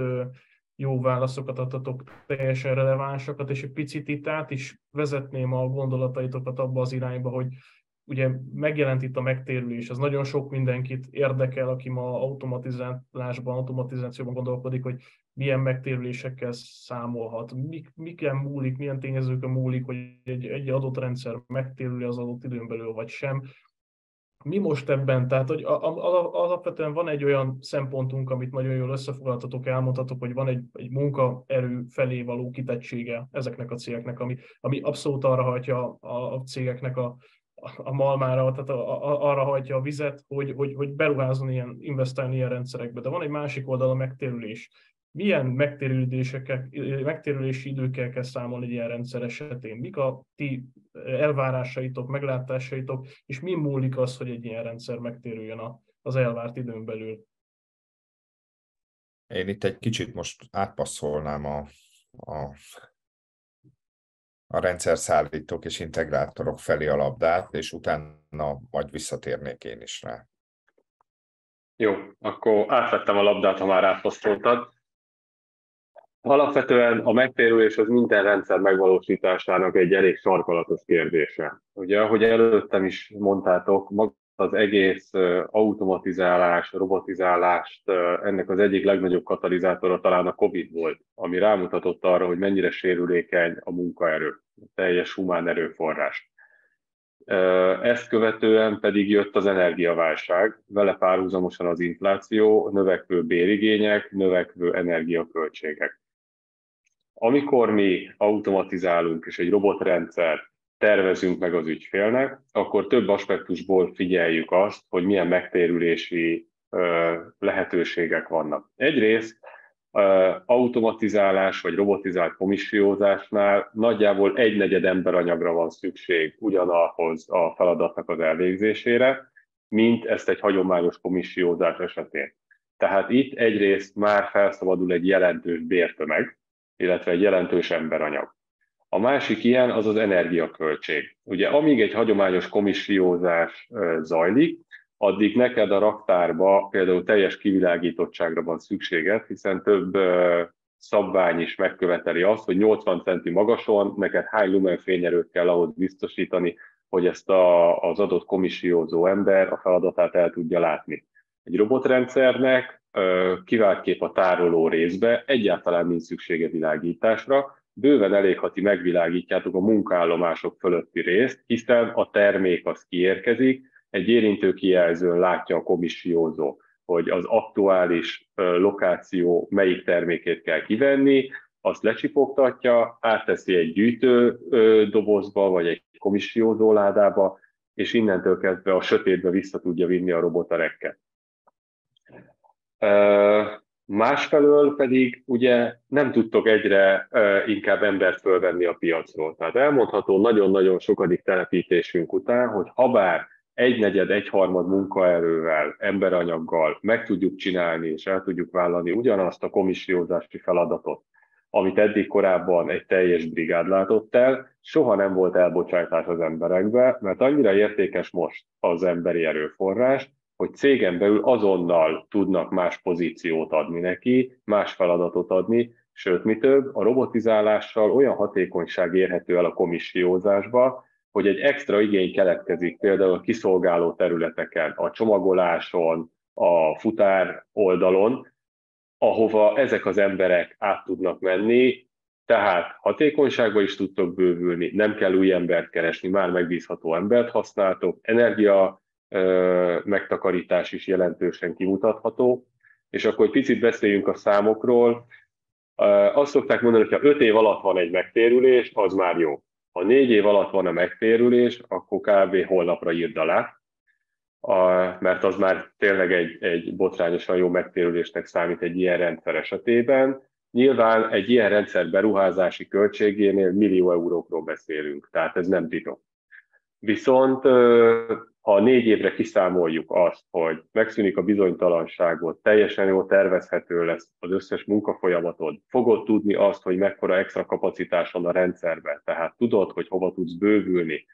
jó válaszokat adtatok, teljesen relevánsakat, és egy picit itt át is vezetném a gondolataitokat abba az irányba, hogy ugye megjelent itt a megtérülés, az nagyon sok mindenkit érdekel, aki ma automatizálásban, automatizációban gondolkodik, hogy milyen megtérülésekkel számolhat, mik, miken múlik, milyen tényezőkön múlik, hogy egy, egy adott rendszer megtérül az adott időn belül, vagy sem? Mi most ebben, tehát hogy alapvetően van egy olyan szempontunk, amit nagyon jól összefoglaltatok, elmondhatok, hogy van egy, egy munkaerő felé való kitettsége ezeknek a cégeknek, ami, ami abszolút arra hajtja a, a cégeknek a, a malmára, tehát a, a, arra hajtja a vizet, hogy, hogy, hogy beruházni ilyen, investálni ilyen rendszerekbe. De van egy másik oldal, a megtérülés milyen megtérülési időkkel kell számolni egy ilyen rendszer esetén? Mik a ti elvárásaitok, meglátásaitok, és mi múlik az, hogy egy ilyen rendszer megtérüljön az elvárt időn belül? Én itt egy kicsit most átpasszolnám a, a, a rendszer szállítók és integrátorok felé a labdát, és utána majd visszatérnék én is rá. Jó, akkor átvettem a labdát, ha már átpasszoltad. Alapvetően a megtérülés az minden rendszer megvalósításának egy elég sarkalatos kérdése. Ugye, ahogy előttem is mondtátok, maga az egész automatizálás, robotizálást, ennek az egyik legnagyobb katalizátora talán a COVID volt, ami rámutatott arra, hogy mennyire sérülékeny a munkaerő, a teljes humán erőforrás. Ezt követően pedig jött az energiaválság, vele párhuzamosan az infláció, növekvő bérigények, növekvő energiaköltségek. Amikor mi automatizálunk és egy robotrendszer tervezünk meg az ügyfélnek, akkor több aspektusból figyeljük azt, hogy milyen megtérülési lehetőségek vannak. Egyrészt automatizálás vagy robotizált komissiózásnál nagyjából egy negyed emberanyagra van szükség ugyanahhoz a feladatnak az elvégzésére, mint ezt egy hagyományos komissiózás esetén. Tehát itt egyrészt már felszabadul egy jelentős bértömeg, illetve egy jelentős emberanyag. A másik ilyen az az energiaköltség. Ugye amíg egy hagyományos komissiózás zajlik, addig neked a raktárba például teljes kivilágítottságra van szükséged, hiszen több szabvány is megköveteli azt, hogy 80 centi magason neked hány lumen fényerőt kell ahhoz biztosítani, hogy ezt a, az adott komissiózó ember a feladatát el tudja látni. Egy robotrendszernek kiváltképp a tároló részbe egyáltalán nincs szüksége világításra, bőven elég, ha ti megvilágítjátok a munkállomások fölötti részt, hiszen a termék az kiérkezik, egy érintő kijelzőn látja a komissiózó, hogy az aktuális lokáció melyik termékét kell kivenni, azt lecsipogtatja, átteszi egy gyűjtő dobozba, vagy egy komissiózó ládába, és innentől kezdve a sötétbe vissza tudja vinni a robot a rekket. Másfelől pedig ugye nem tudtok egyre inkább embert fölvenni a piacról. Tehát elmondható nagyon-nagyon sokadik telepítésünk után, hogy habár egynegyed, egyharmad munkaerővel, emberanyaggal meg tudjuk csinálni és el tudjuk vállalni ugyanazt a komissiózási feladatot, amit eddig korábban egy teljes brigád látott el, soha nem volt elbocsátás az emberekbe, mert annyira értékes most az emberi erőforrás, hogy cégen belül azonnal tudnak más pozíciót adni neki, más feladatot adni, sőt, mi több, a robotizálással olyan hatékonyság érhető el a komissiózásba, hogy egy extra igény keletkezik például a kiszolgáló területeken, a csomagoláson, a futár oldalon, ahova ezek az emberek át tudnak menni, Tehát hatékonyságba is tudtok bővülni, nem kell új embert keresni, már megbízható embert használtok, energia megtakarítás is jelentősen kimutatható, és akkor egy picit beszéljünk a számokról. Azt szokták mondani, hogy ha 5 év alatt van egy megtérülés, az már jó. Ha 4 év alatt van a megtérülés, akkor kb. holnapra írd alá, mert az már tényleg egy, egy botrányosan jó megtérülésnek számít egy ilyen rendszer esetében. Nyilván egy ilyen rendszer beruházási költségénél millió eurókról beszélünk, tehát ez nem titok. Viszont ha négy évre kiszámoljuk azt, hogy megszűnik a bizonytalanságot, teljesen jól tervezhető lesz az összes munkafolyamatod, fogod tudni azt, hogy mekkora extra kapacitás van a rendszerben, tehát tudod, hogy hova tudsz bővülni,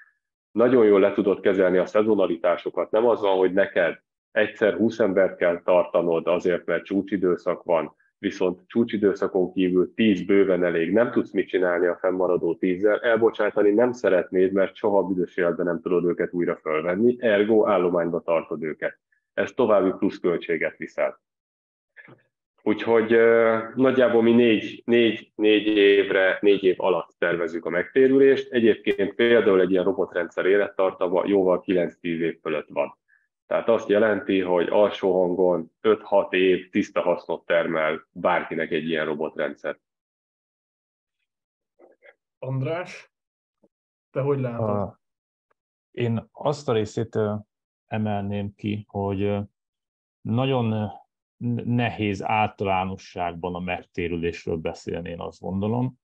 nagyon jól le tudod kezelni a szezonalitásokat, nem az van, hogy neked egyszer 20 embert kell tartanod azért, mert csúcsidőszak van, viszont csúcsidőszakon kívül 10 bőven elég, nem tudsz mit csinálni a fennmaradó 10 elbocsátani nem szeretnéd, mert soha büdös életben nem tudod őket újra fölvenni, ergo állományba tartod őket. Ez további plusz költséget viszel. Úgyhogy nagyjából mi négy, négy, négy évre, négy év alatt tervezünk a megtérülést. Egyébként például egy ilyen robotrendszer élettartama jóval 9-10 év fölött van. Tehát azt jelenti, hogy alsó hangon 5-6 év tiszta hasznot termel bárkinek egy ilyen robotrendszer. András, te hogy látod? Én azt a részét emelném ki, hogy nagyon nehéz általánosságban a megtérülésről beszélni, én azt gondolom.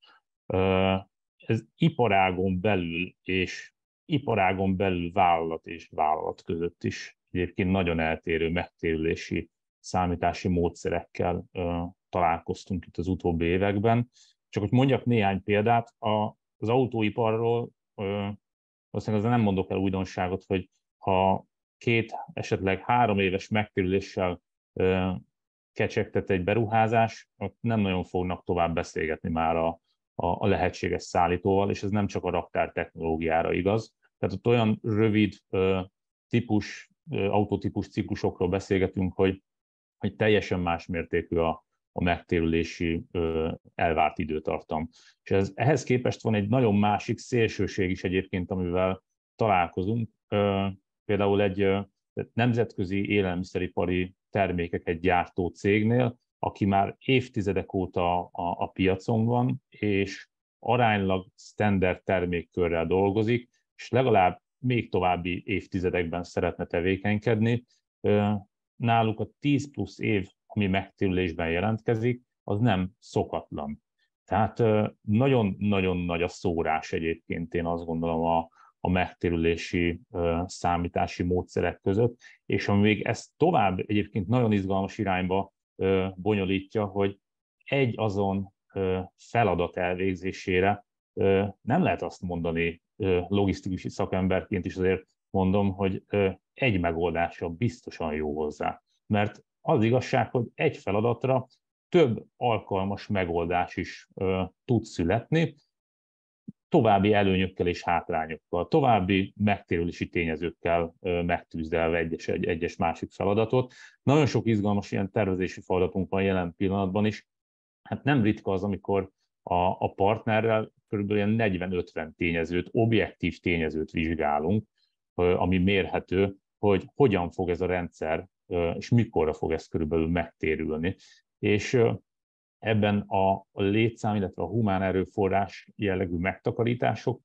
Ez iparágon belül és iparágon belül vállalat és vállalat között is egyébként nagyon eltérő megtérülési számítási módszerekkel találkoztunk itt az utóbbi években. Csak hogy mondjak néhány példát, az autóiparról valószínűleg nem mondok el újdonságot, hogy ha két, esetleg három éves megtérüléssel kecsegtet egy beruházás, ott nem nagyon fognak tovább beszélgetni már a, a, a lehetséges szállítóval, és ez nem csak a raktár technológiára igaz. Tehát ott olyan rövid típus, autotípus ciklusokról beszélgetünk, hogy, hogy teljesen más mértékű a, a megtérülési elvárt időtartam. És ez, ehhez képest van egy nagyon másik szélsőség is egyébként, amivel találkozunk. Például egy nemzetközi élelmiszeripari termékeket gyártó cégnél, aki már évtizedek óta a, a piacon van, és aránylag standard termékkörrel dolgozik, és legalább még további évtizedekben szeretne tevékenykedni. Náluk a 10 plusz év, ami megtérülésben jelentkezik, az nem szokatlan. Tehát nagyon-nagyon nagy a szórás egyébként, én azt gondolom a, a megtérülési számítási módszerek között, és ami még ezt tovább egyébként nagyon izgalmas irányba bonyolítja, hogy egy azon feladat elvégzésére nem lehet azt mondani logisztikusi szakemberként is azért mondom, hogy egy megoldása biztosan jó hozzá. Mert az igazság, hogy egy feladatra több alkalmas megoldás is tud születni, további előnyökkel és hátrányokkal, további megtérülési tényezőkkel megtűzdelve egyes, egy, egyes másik feladatot. Nagyon sok izgalmas ilyen tervezési feladatunk van jelen pillanatban is. Hát nem ritka az, amikor a, a partnerrel kb. 40-50 tényezőt, objektív tényezőt vizsgálunk, ami mérhető, hogy hogyan fog ez a rendszer, és mikorra fog ez körülbelül megtérülni. És ebben a létszám, illetve a humán erőforrás jellegű megtakarítások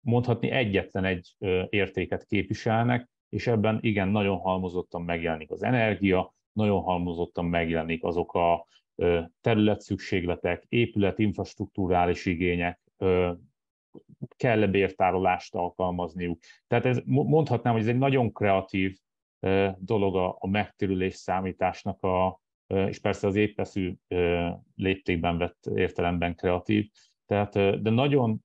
mondhatni egyetlen egy értéket képviselnek, és ebben igen, nagyon halmozottan megjelenik az energia, nagyon halmozottan megjelenik azok a területszükségletek, épület, infrastruktúrális igények, kell-e bértárolást alkalmazniuk. Tehát ez, mondhatnám, hogy ez egy nagyon kreatív dolog a, a megtérülés számításnak a, és persze az épeszű léptékben vett értelemben kreatív. Tehát, de nagyon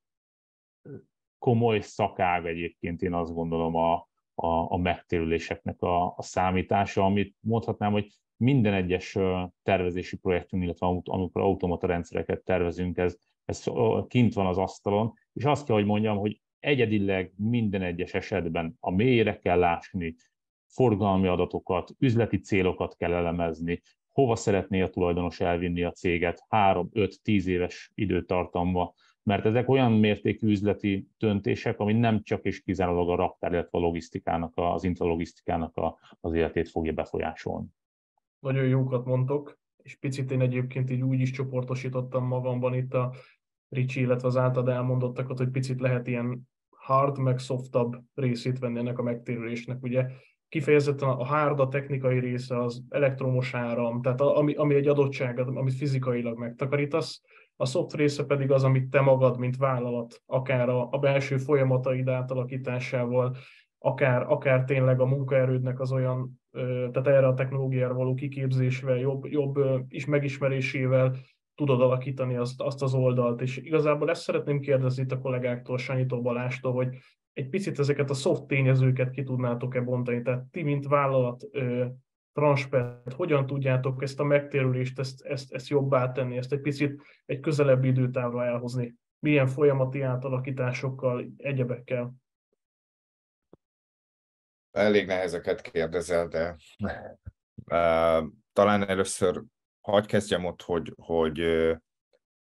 komoly szakág egyébként én azt gondolom a, a, a megtérüléseknek a, a számítása, amit mondhatnám, hogy minden egyes tervezési projektünk, illetve amikor automata rendszereket tervezünk, ez, ez kint van az asztalon, és azt kell, hogy mondjam, hogy egyedileg minden egyes esetben a mélyre kell lásni, forgalmi adatokat, üzleti célokat kell elemezni, hova szeretné a tulajdonos elvinni a céget 3-5-10 éves időtartamba, mert ezek olyan mértékű üzleti döntések, ami nem csak és kizárólag a raktár, illetve a logisztikának, az intralogisztikának az életét fogja befolyásolni. Nagyon jókat mondtok, és picit én egyébként így úgy is csoportosítottam magamban itt a Ricsi, illetve az általad elmondottakat, hogy picit lehet ilyen hard, meg softabb részét venni ennek a megtérülésnek. Ugye kifejezetten a hard, a technikai része az elektromos áram, tehát ami, ami egy adottság, amit fizikailag megtakarítasz, a soft része pedig az, amit te magad, mint vállalat, akár a, a belső folyamataid átalakításával, akár, akár tényleg a munkaerődnek az olyan, tehát erre a technológiára való kiképzésvel, jobb, jobb is megismerésével tudod alakítani azt, azt az oldalt. És igazából ezt szeretném kérdezni itt a kollégáktól, Sanyitól, Balástól, hogy egy picit ezeket a soft tényezőket ki tudnátok-e bontani? Tehát ti, mint vállalat, Transpert, hogyan tudjátok ezt a megtérülést, ezt, ezt, ezt jobbá tenni, ezt egy picit egy közelebbi időtávra elhozni? Milyen folyamati átalakításokkal, egyebekkel? Elég nehezeket kérdezel, de uh, talán először hagyj kezdjem ott, hogy, hogy,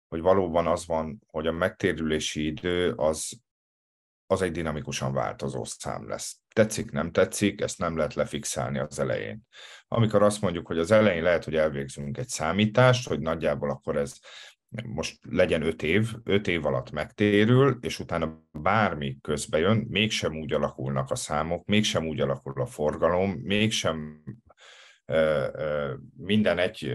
hogy valóban az van, hogy a megtérülési idő az, az egy dinamikusan változó szám lesz. Tetszik, nem tetszik, ezt nem lehet lefixálni az elején. Amikor azt mondjuk, hogy az elején lehet, hogy elvégzünk egy számítást, hogy nagyjából akkor ez most legyen öt év, öt év alatt megtérül, és utána bármi közbe jön, mégsem úgy alakulnak a számok, mégsem úgy alakul a forgalom, mégsem minden egy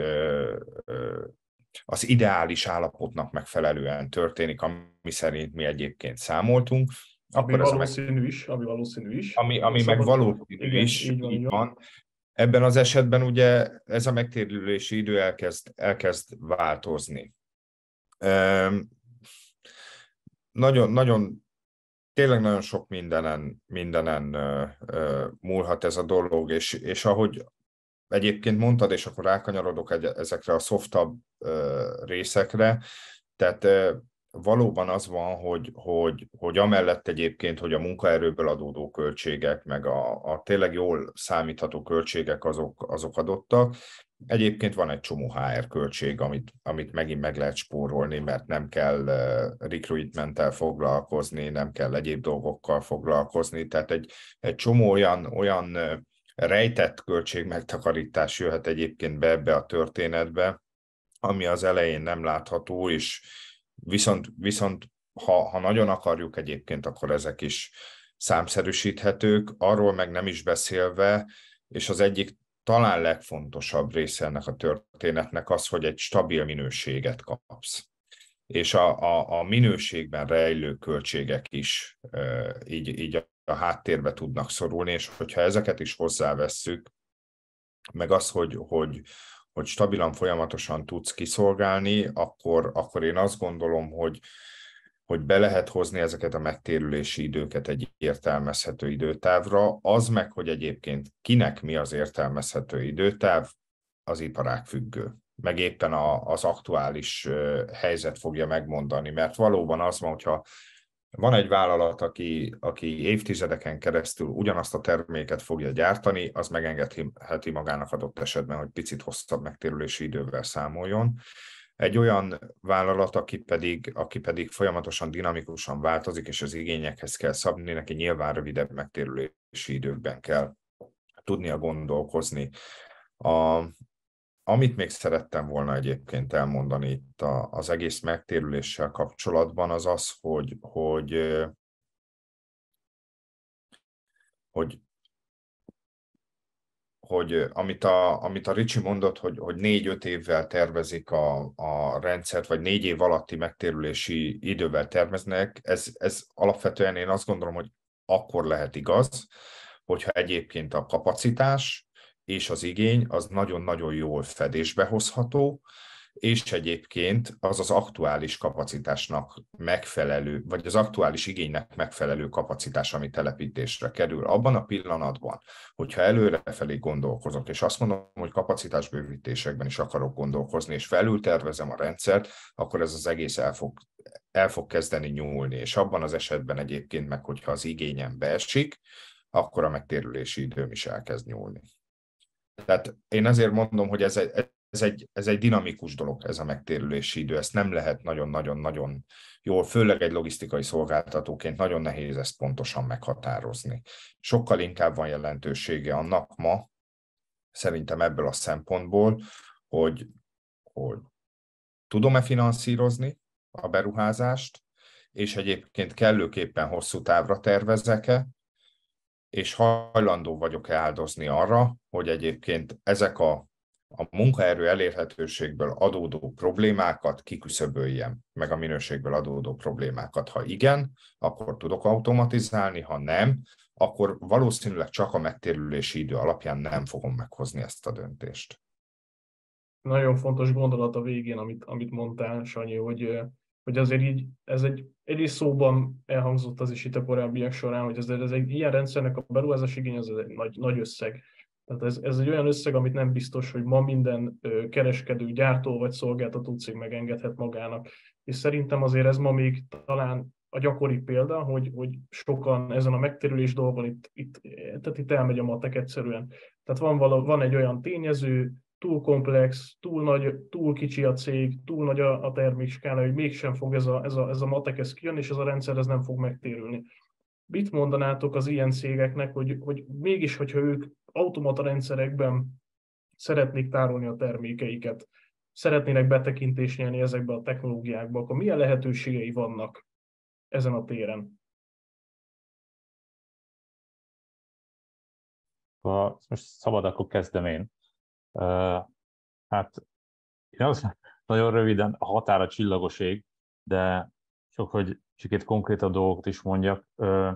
az ideális állapotnak megfelelően történik, ami szerint mi egyébként számoltunk. Ami akkor valószínű meg... is, ami valószínű is. Ami, ami meg valószínű igen, is, így van. Így van. Ebben az esetben ugye ez a megtérülési idő elkezd, elkezd változni. Nagyon, nagyon, tényleg nagyon sok mindenen, mindenen múlhat ez a dolog, és, és ahogy egyébként mondtad, és akkor rákanyarodok ezekre a softabb uh, részekre, tehát valóban az van, hogy, hogy, hogy amellett egyébként, hogy a munkaerőből adódó költségek, meg a, a tényleg jól számítható költségek azok, azok adottak, Egyébként van egy csomó HR költség, amit, amit megint meg lehet spórolni, mert nem kell recruitmenttel foglalkozni, nem kell egyéb dolgokkal foglalkozni, tehát egy, egy csomó olyan, olyan rejtett költség megtakarítás jöhet egyébként be ebbe a történetbe, ami az elején nem látható, és viszont, viszont ha, ha nagyon akarjuk egyébként, akkor ezek is számszerűsíthetők, arról meg nem is beszélve, és az egyik talán legfontosabb része ennek a történetnek az, hogy egy stabil minőséget kapsz. És a, a, a minőségben rejlő költségek is e, így, így a háttérbe tudnak szorulni, és hogyha ezeket is hozzávesszük, meg az, hogy, hogy, hogy stabilan, folyamatosan tudsz kiszolgálni, akkor, akkor én azt gondolom, hogy, hogy be lehet hozni ezeket a megtérülési időket egy értelmezhető időtávra. Az meg, hogy egyébként kinek mi az értelmezhető időtáv, az iparág függő. Meg éppen a, az aktuális helyzet fogja megmondani, mert valóban az van, hogyha van egy vállalat, aki, aki évtizedeken keresztül ugyanazt a terméket fogja gyártani, az megengedheti magának adott esetben, hogy picit hosszabb megtérülési idővel számoljon. Egy olyan vállalat, aki pedig, aki pedig folyamatosan dinamikusan változik, és az igényekhez kell szabni, neki nyilván rövidebb megtérülési időkben kell tudnia gondolkozni. A, amit még szerettem volna egyébként elmondani itt az egész megtérüléssel kapcsolatban, az az, hogy, hogy, hogy hogy amit a, amit a Ricsi mondott, hogy, hogy négy-öt évvel tervezik a, a rendszert, vagy négy év alatti megtérülési idővel terveznek, ez, ez alapvetően én azt gondolom, hogy akkor lehet igaz, hogyha egyébként a kapacitás és az igény az nagyon-nagyon jól fedésbe hozható, és egyébként az az aktuális kapacitásnak megfelelő, vagy az aktuális igénynek megfelelő kapacitás, ami telepítésre kerül. Abban a pillanatban, hogyha előrefelé gondolkozok, és azt mondom, hogy kapacitásbővítésekben is akarok gondolkozni, és felültervezem a rendszert, akkor ez az egész el fog, el fog kezdeni nyúlni. És abban az esetben egyébként meg, hogyha az igényem beesik, akkor a megtérülési időm is elkezd nyúlni. Tehát én azért mondom, hogy ez ez egy, ez egy dinamikus dolog, ez a megtérülési idő. Ezt nem lehet nagyon-nagyon-nagyon jól, főleg egy logisztikai szolgáltatóként nagyon nehéz ezt pontosan meghatározni. Sokkal inkább van jelentősége annak ma, szerintem ebből a szempontból, hogy, hogy tudom-e finanszírozni a beruházást, és egyébként kellőképpen hosszú távra tervezek-e, és hajlandó vagyok-e áldozni arra, hogy egyébként ezek a a munkaerő elérhetőségből adódó problémákat kiküszöböljem, meg a minőségből adódó problémákat. Ha igen, akkor tudok automatizálni, ha nem, akkor valószínűleg csak a megtérülési idő alapján nem fogom meghozni ezt a döntést. Nagyon fontos gondolat a végén, amit, amit mondtál, Sanyi, hogy, hogy azért így, ez egy, egy szóban elhangzott az is itt a korábbiak során, hogy ez, ez egy ilyen rendszernek a beruházás igény, az egy nagy, nagy összeg tehát ez, ez egy olyan összeg, amit nem biztos, hogy ma minden kereskedő, gyártó vagy szolgáltató cég megengedhet magának. És szerintem azért ez ma még talán a gyakori példa, hogy, hogy sokan ezen a megterülés dolgon itt, itt, tehát itt elmegy a matek egyszerűen. Tehát van, vala, van egy olyan tényező, túl komplex, túl nagy, túl kicsi a cég, túl nagy a, a termékskála, hogy mégsem fog ez a, ez a, ez a matek ez kijönni, és ez a rendszer ez nem fog megtérülni. Mit mondanátok az ilyen cégeknek, hogy, hogy mégis, hogyha ők automata rendszerekben szeretnék tárolni a termékeiket, szeretnének betekintést nyerni ezekbe a technológiákba, akkor milyen lehetőségei vannak ezen a téren? Ha most szabad, akkor kezdem én. Uh, hát én az, nagyon röviden a határa csillagos ég, de csak hogy csak egy konkrétabb dolgot is mondjak, uh,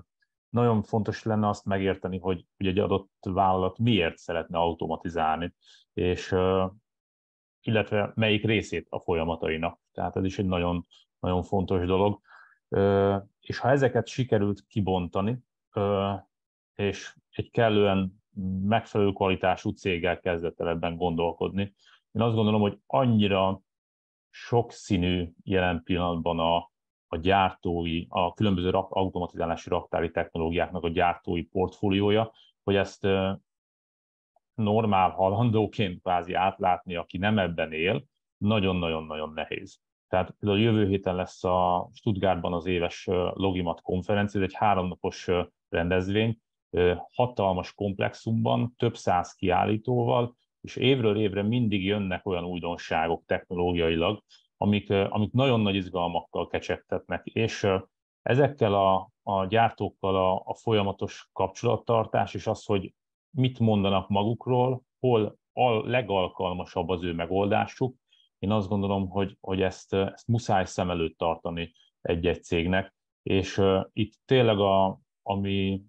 nagyon fontos lenne azt megérteni, hogy, hogy egy adott vállalat miért szeretne automatizálni, és illetve melyik részét a folyamatainak. Tehát ez is egy nagyon, nagyon fontos dolog. És ha ezeket sikerült kibontani, és egy kellően megfelelő kvalitású céggel kezdett el ebben gondolkodni, én azt gondolom, hogy annyira sokszínű jelen pillanatban a, a gyártói, a különböző rak, automatizálási raktári technológiáknak a gyártói portfóliója, hogy ezt normál halandóként kvázi átlátni, aki nem ebben él, nagyon-nagyon-nagyon nehéz. Tehát a jövő héten lesz a Stuttgartban az éves Logimat konferencia, ez egy háromnapos rendezvény, hatalmas komplexumban, több száz kiállítóval, és évről évre mindig jönnek olyan újdonságok technológiailag, amik, amik nagyon nagy izgalmakkal kecsegtetnek, és ezekkel a, a gyártókkal a, a folyamatos kapcsolattartás, és az, hogy mit mondanak magukról, hol a legalkalmasabb az ő megoldásuk, én azt gondolom, hogy, hogy ezt, ezt muszáj szem előtt tartani egy-egy cégnek, és uh, itt tényleg, a, ami,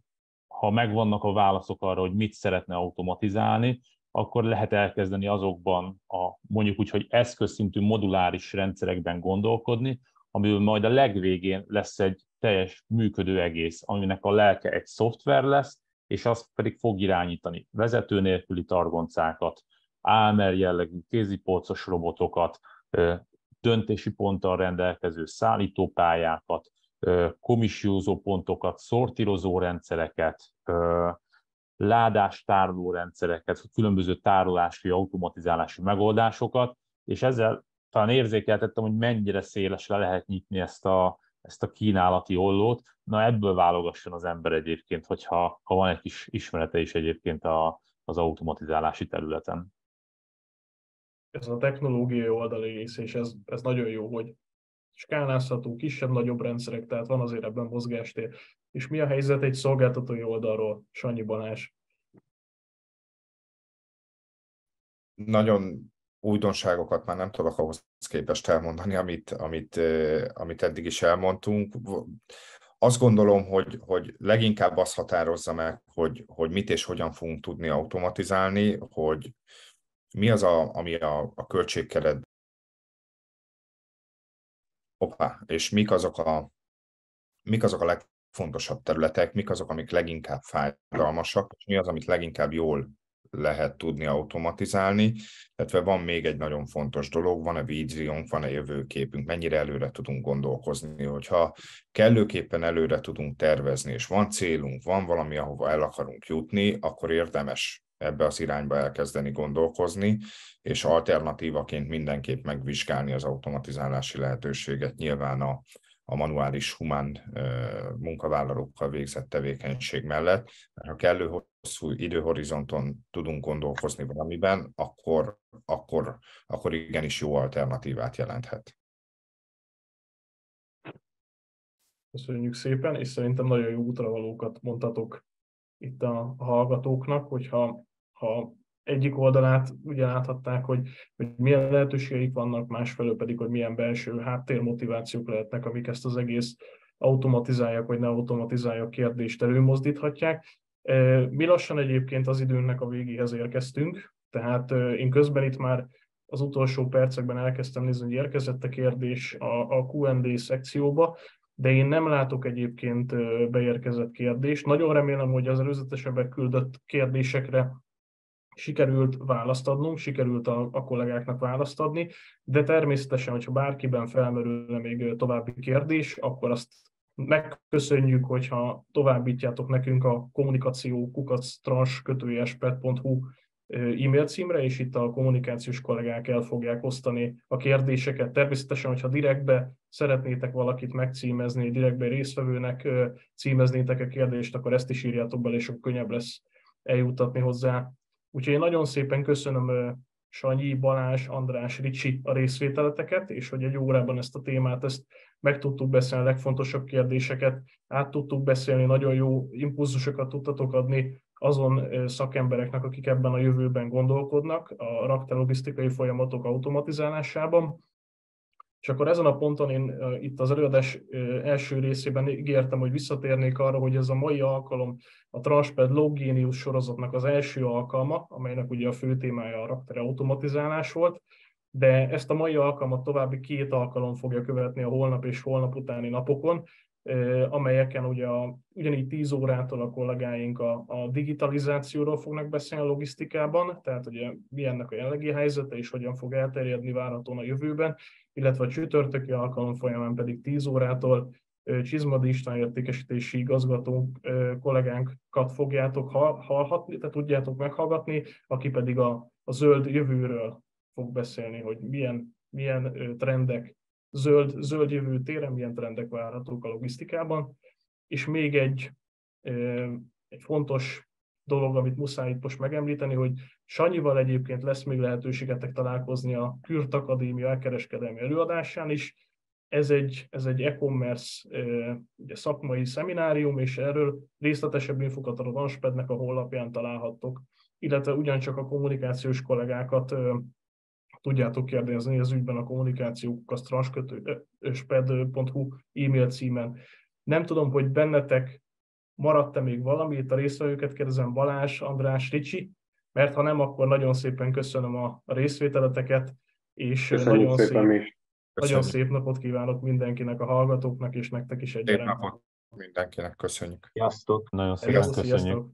ha megvannak a válaszok arra, hogy mit szeretne automatizálni, akkor lehet elkezdeni azokban a mondjuk úgy, hogy eszközszintű moduláris rendszerekben gondolkodni, amiből majd a legvégén lesz egy teljes működő egész, aminek a lelke egy szoftver lesz, és azt pedig fog irányítani vezető nélküli targoncákat, álmer jellegű kézipolcos robotokat, döntési ponttal rendelkező szállítópályákat, komissiózó pontokat, szortírozó rendszereket, ládás tároló rendszereket, különböző tárolási, automatizálási megoldásokat, és ezzel talán érzékeltettem, hogy mennyire széles le lehet nyitni ezt a, ezt a kínálati ollót. Na ebből válogasson az ember egyébként, hogyha ha van egy kis ismerete is egyébként a, az automatizálási területen. Ez a technológiai oldali rész, és ez, ez nagyon jó, hogy skálázható, kisebb-nagyobb rendszerek, tehát van azért ebben mozgástér. És mi a helyzet egy szolgáltatói oldalról, Sanyi Balázs? Nagyon újdonságokat már nem tudok ahhoz képest elmondani, amit, amit, amit eddig is elmondtunk. Azt gondolom, hogy, hogy leginkább azt határozza meg, hogy, hogy mit és hogyan fogunk tudni automatizálni, hogy mi az, a, ami a, a költségkeret Opa, és mik azok a, mik azok a legfontosabb területek, mik azok, amik leginkább fájdalmasak, és mi az, amit leginkább jól lehet tudni automatizálni, illetve van még egy nagyon fontos dolog, van-e víziónk, van-e jövőképünk, mennyire előre tudunk gondolkozni, hogyha kellőképpen előre tudunk tervezni, és van célunk, van valami, ahova el akarunk jutni, akkor érdemes ebbe az irányba elkezdeni gondolkozni, és alternatívaként mindenképp megvizsgálni az automatizálási lehetőséget. Nyilván a, a manuális humán munkavállalókkal végzett tevékenység mellett, mert ha kellő hosszú időhorizonton tudunk gondolkozni valamiben, akkor, akkor, akkor igenis jó alternatívát jelenthet. Köszönjük szépen, és szerintem nagyon jó útravalókat mondhatok itt a hallgatóknak, hogyha ha egyik oldalát ugye láthatták, hogy, hogy milyen lehetőségeik vannak, másfelől pedig, hogy milyen belső háttérmotivációk lehetnek, amik ezt az egész automatizálják, vagy ne automatizálják kérdést előmozdíthatják. Mi lassan egyébként az időnknek a végéhez érkeztünk, tehát én közben itt már az utolsó percekben elkezdtem nézni, hogy érkezett a kérdés a, Q&A szekcióba, de én nem látok egyébként beérkezett kérdést. Nagyon remélem, hogy az előzetesebbek küldött kérdésekre sikerült választ adnunk, sikerült a, a kollégáknak választ adni, de természetesen, hogyha bárkiben felmerül még további kérdés, akkor azt megköszönjük, hogyha továbbítjátok nekünk a kommunikáció kukactrans.pet.hu e-mail címre, és itt a kommunikációs kollégák el fogják osztani a kérdéseket. Természetesen, hogyha direktbe szeretnétek valakit megcímezni, direktbe résztvevőnek címeznétek a kérdést, akkor ezt is írjátok bele, és akkor könnyebb lesz eljutatni hozzá. Úgyhogy én nagyon szépen köszönöm Sanyi, Balázs, András, Ricsi a részvételeteket, és hogy egy órában ezt a témát, ezt meg tudtuk beszélni, a legfontosabb kérdéseket át tudtuk beszélni, nagyon jó impulzusokat tudtatok adni azon szakembereknek, akik ebben a jövőben gondolkodnak, a raktálogisztikai folyamatok automatizálásában. És akkor ezen a ponton én itt az előadás első részében ígértem, hogy visszatérnék arra, hogy ez a mai alkalom a Transped Loginius sorozatnak az első alkalma, amelynek ugye a fő témája a rakter automatizálás volt, de ezt a mai alkalmat további két alkalom fogja követni a holnap és holnap utáni napokon, amelyeken ugye a, ugyanígy 10 órától a kollégáink a, a digitalizációról fognak beszélni a logisztikában, tehát ugye mi ennek a jelenlegi helyzete és hogyan fog elterjedni várhatóan a jövőben, illetve a csütörtöki alkalom folyamán pedig 10 órától Csizmadi István értékesítési igazgató kollégánkat fogjátok hallhatni, tehát tudjátok meghallgatni, aki pedig a, a zöld jövőről fog beszélni, hogy milyen, milyen trendek zöld, zöld jövő téren milyen trendek várhatók a logisztikában. És még egy, egy fontos dolog, amit muszáj itt most megemlíteni, hogy Sanyival egyébként lesz még lehetőségetek találkozni a Kürt Akadémia elkereskedelmi előadásán is. Ez egy, ez egy e-commerce ugye, szakmai szeminárium, és erről részletesebb infokat a Vanspednek a honlapján találhattok, illetve ugyancsak a kommunikációs kollégákat tudjátok kérdezni az ügyben a kommunikációk, transkötősped.hu e-mail címen. Nem tudom, hogy bennetek maradt-e még valami, itt a résztvevőket kérdezem Balázs, András, Ricsi, mert ha nem, akkor nagyon szépen köszönöm a részvételeteket, és Köszönjük nagyon szépen szép, nagyon szép napot kívánok mindenkinek, a hallgatóknak, és nektek is egy Szép napot mindenkinek, köszönjük. Sziasztok! Nagyon szépen köszönjük. Sziasztok!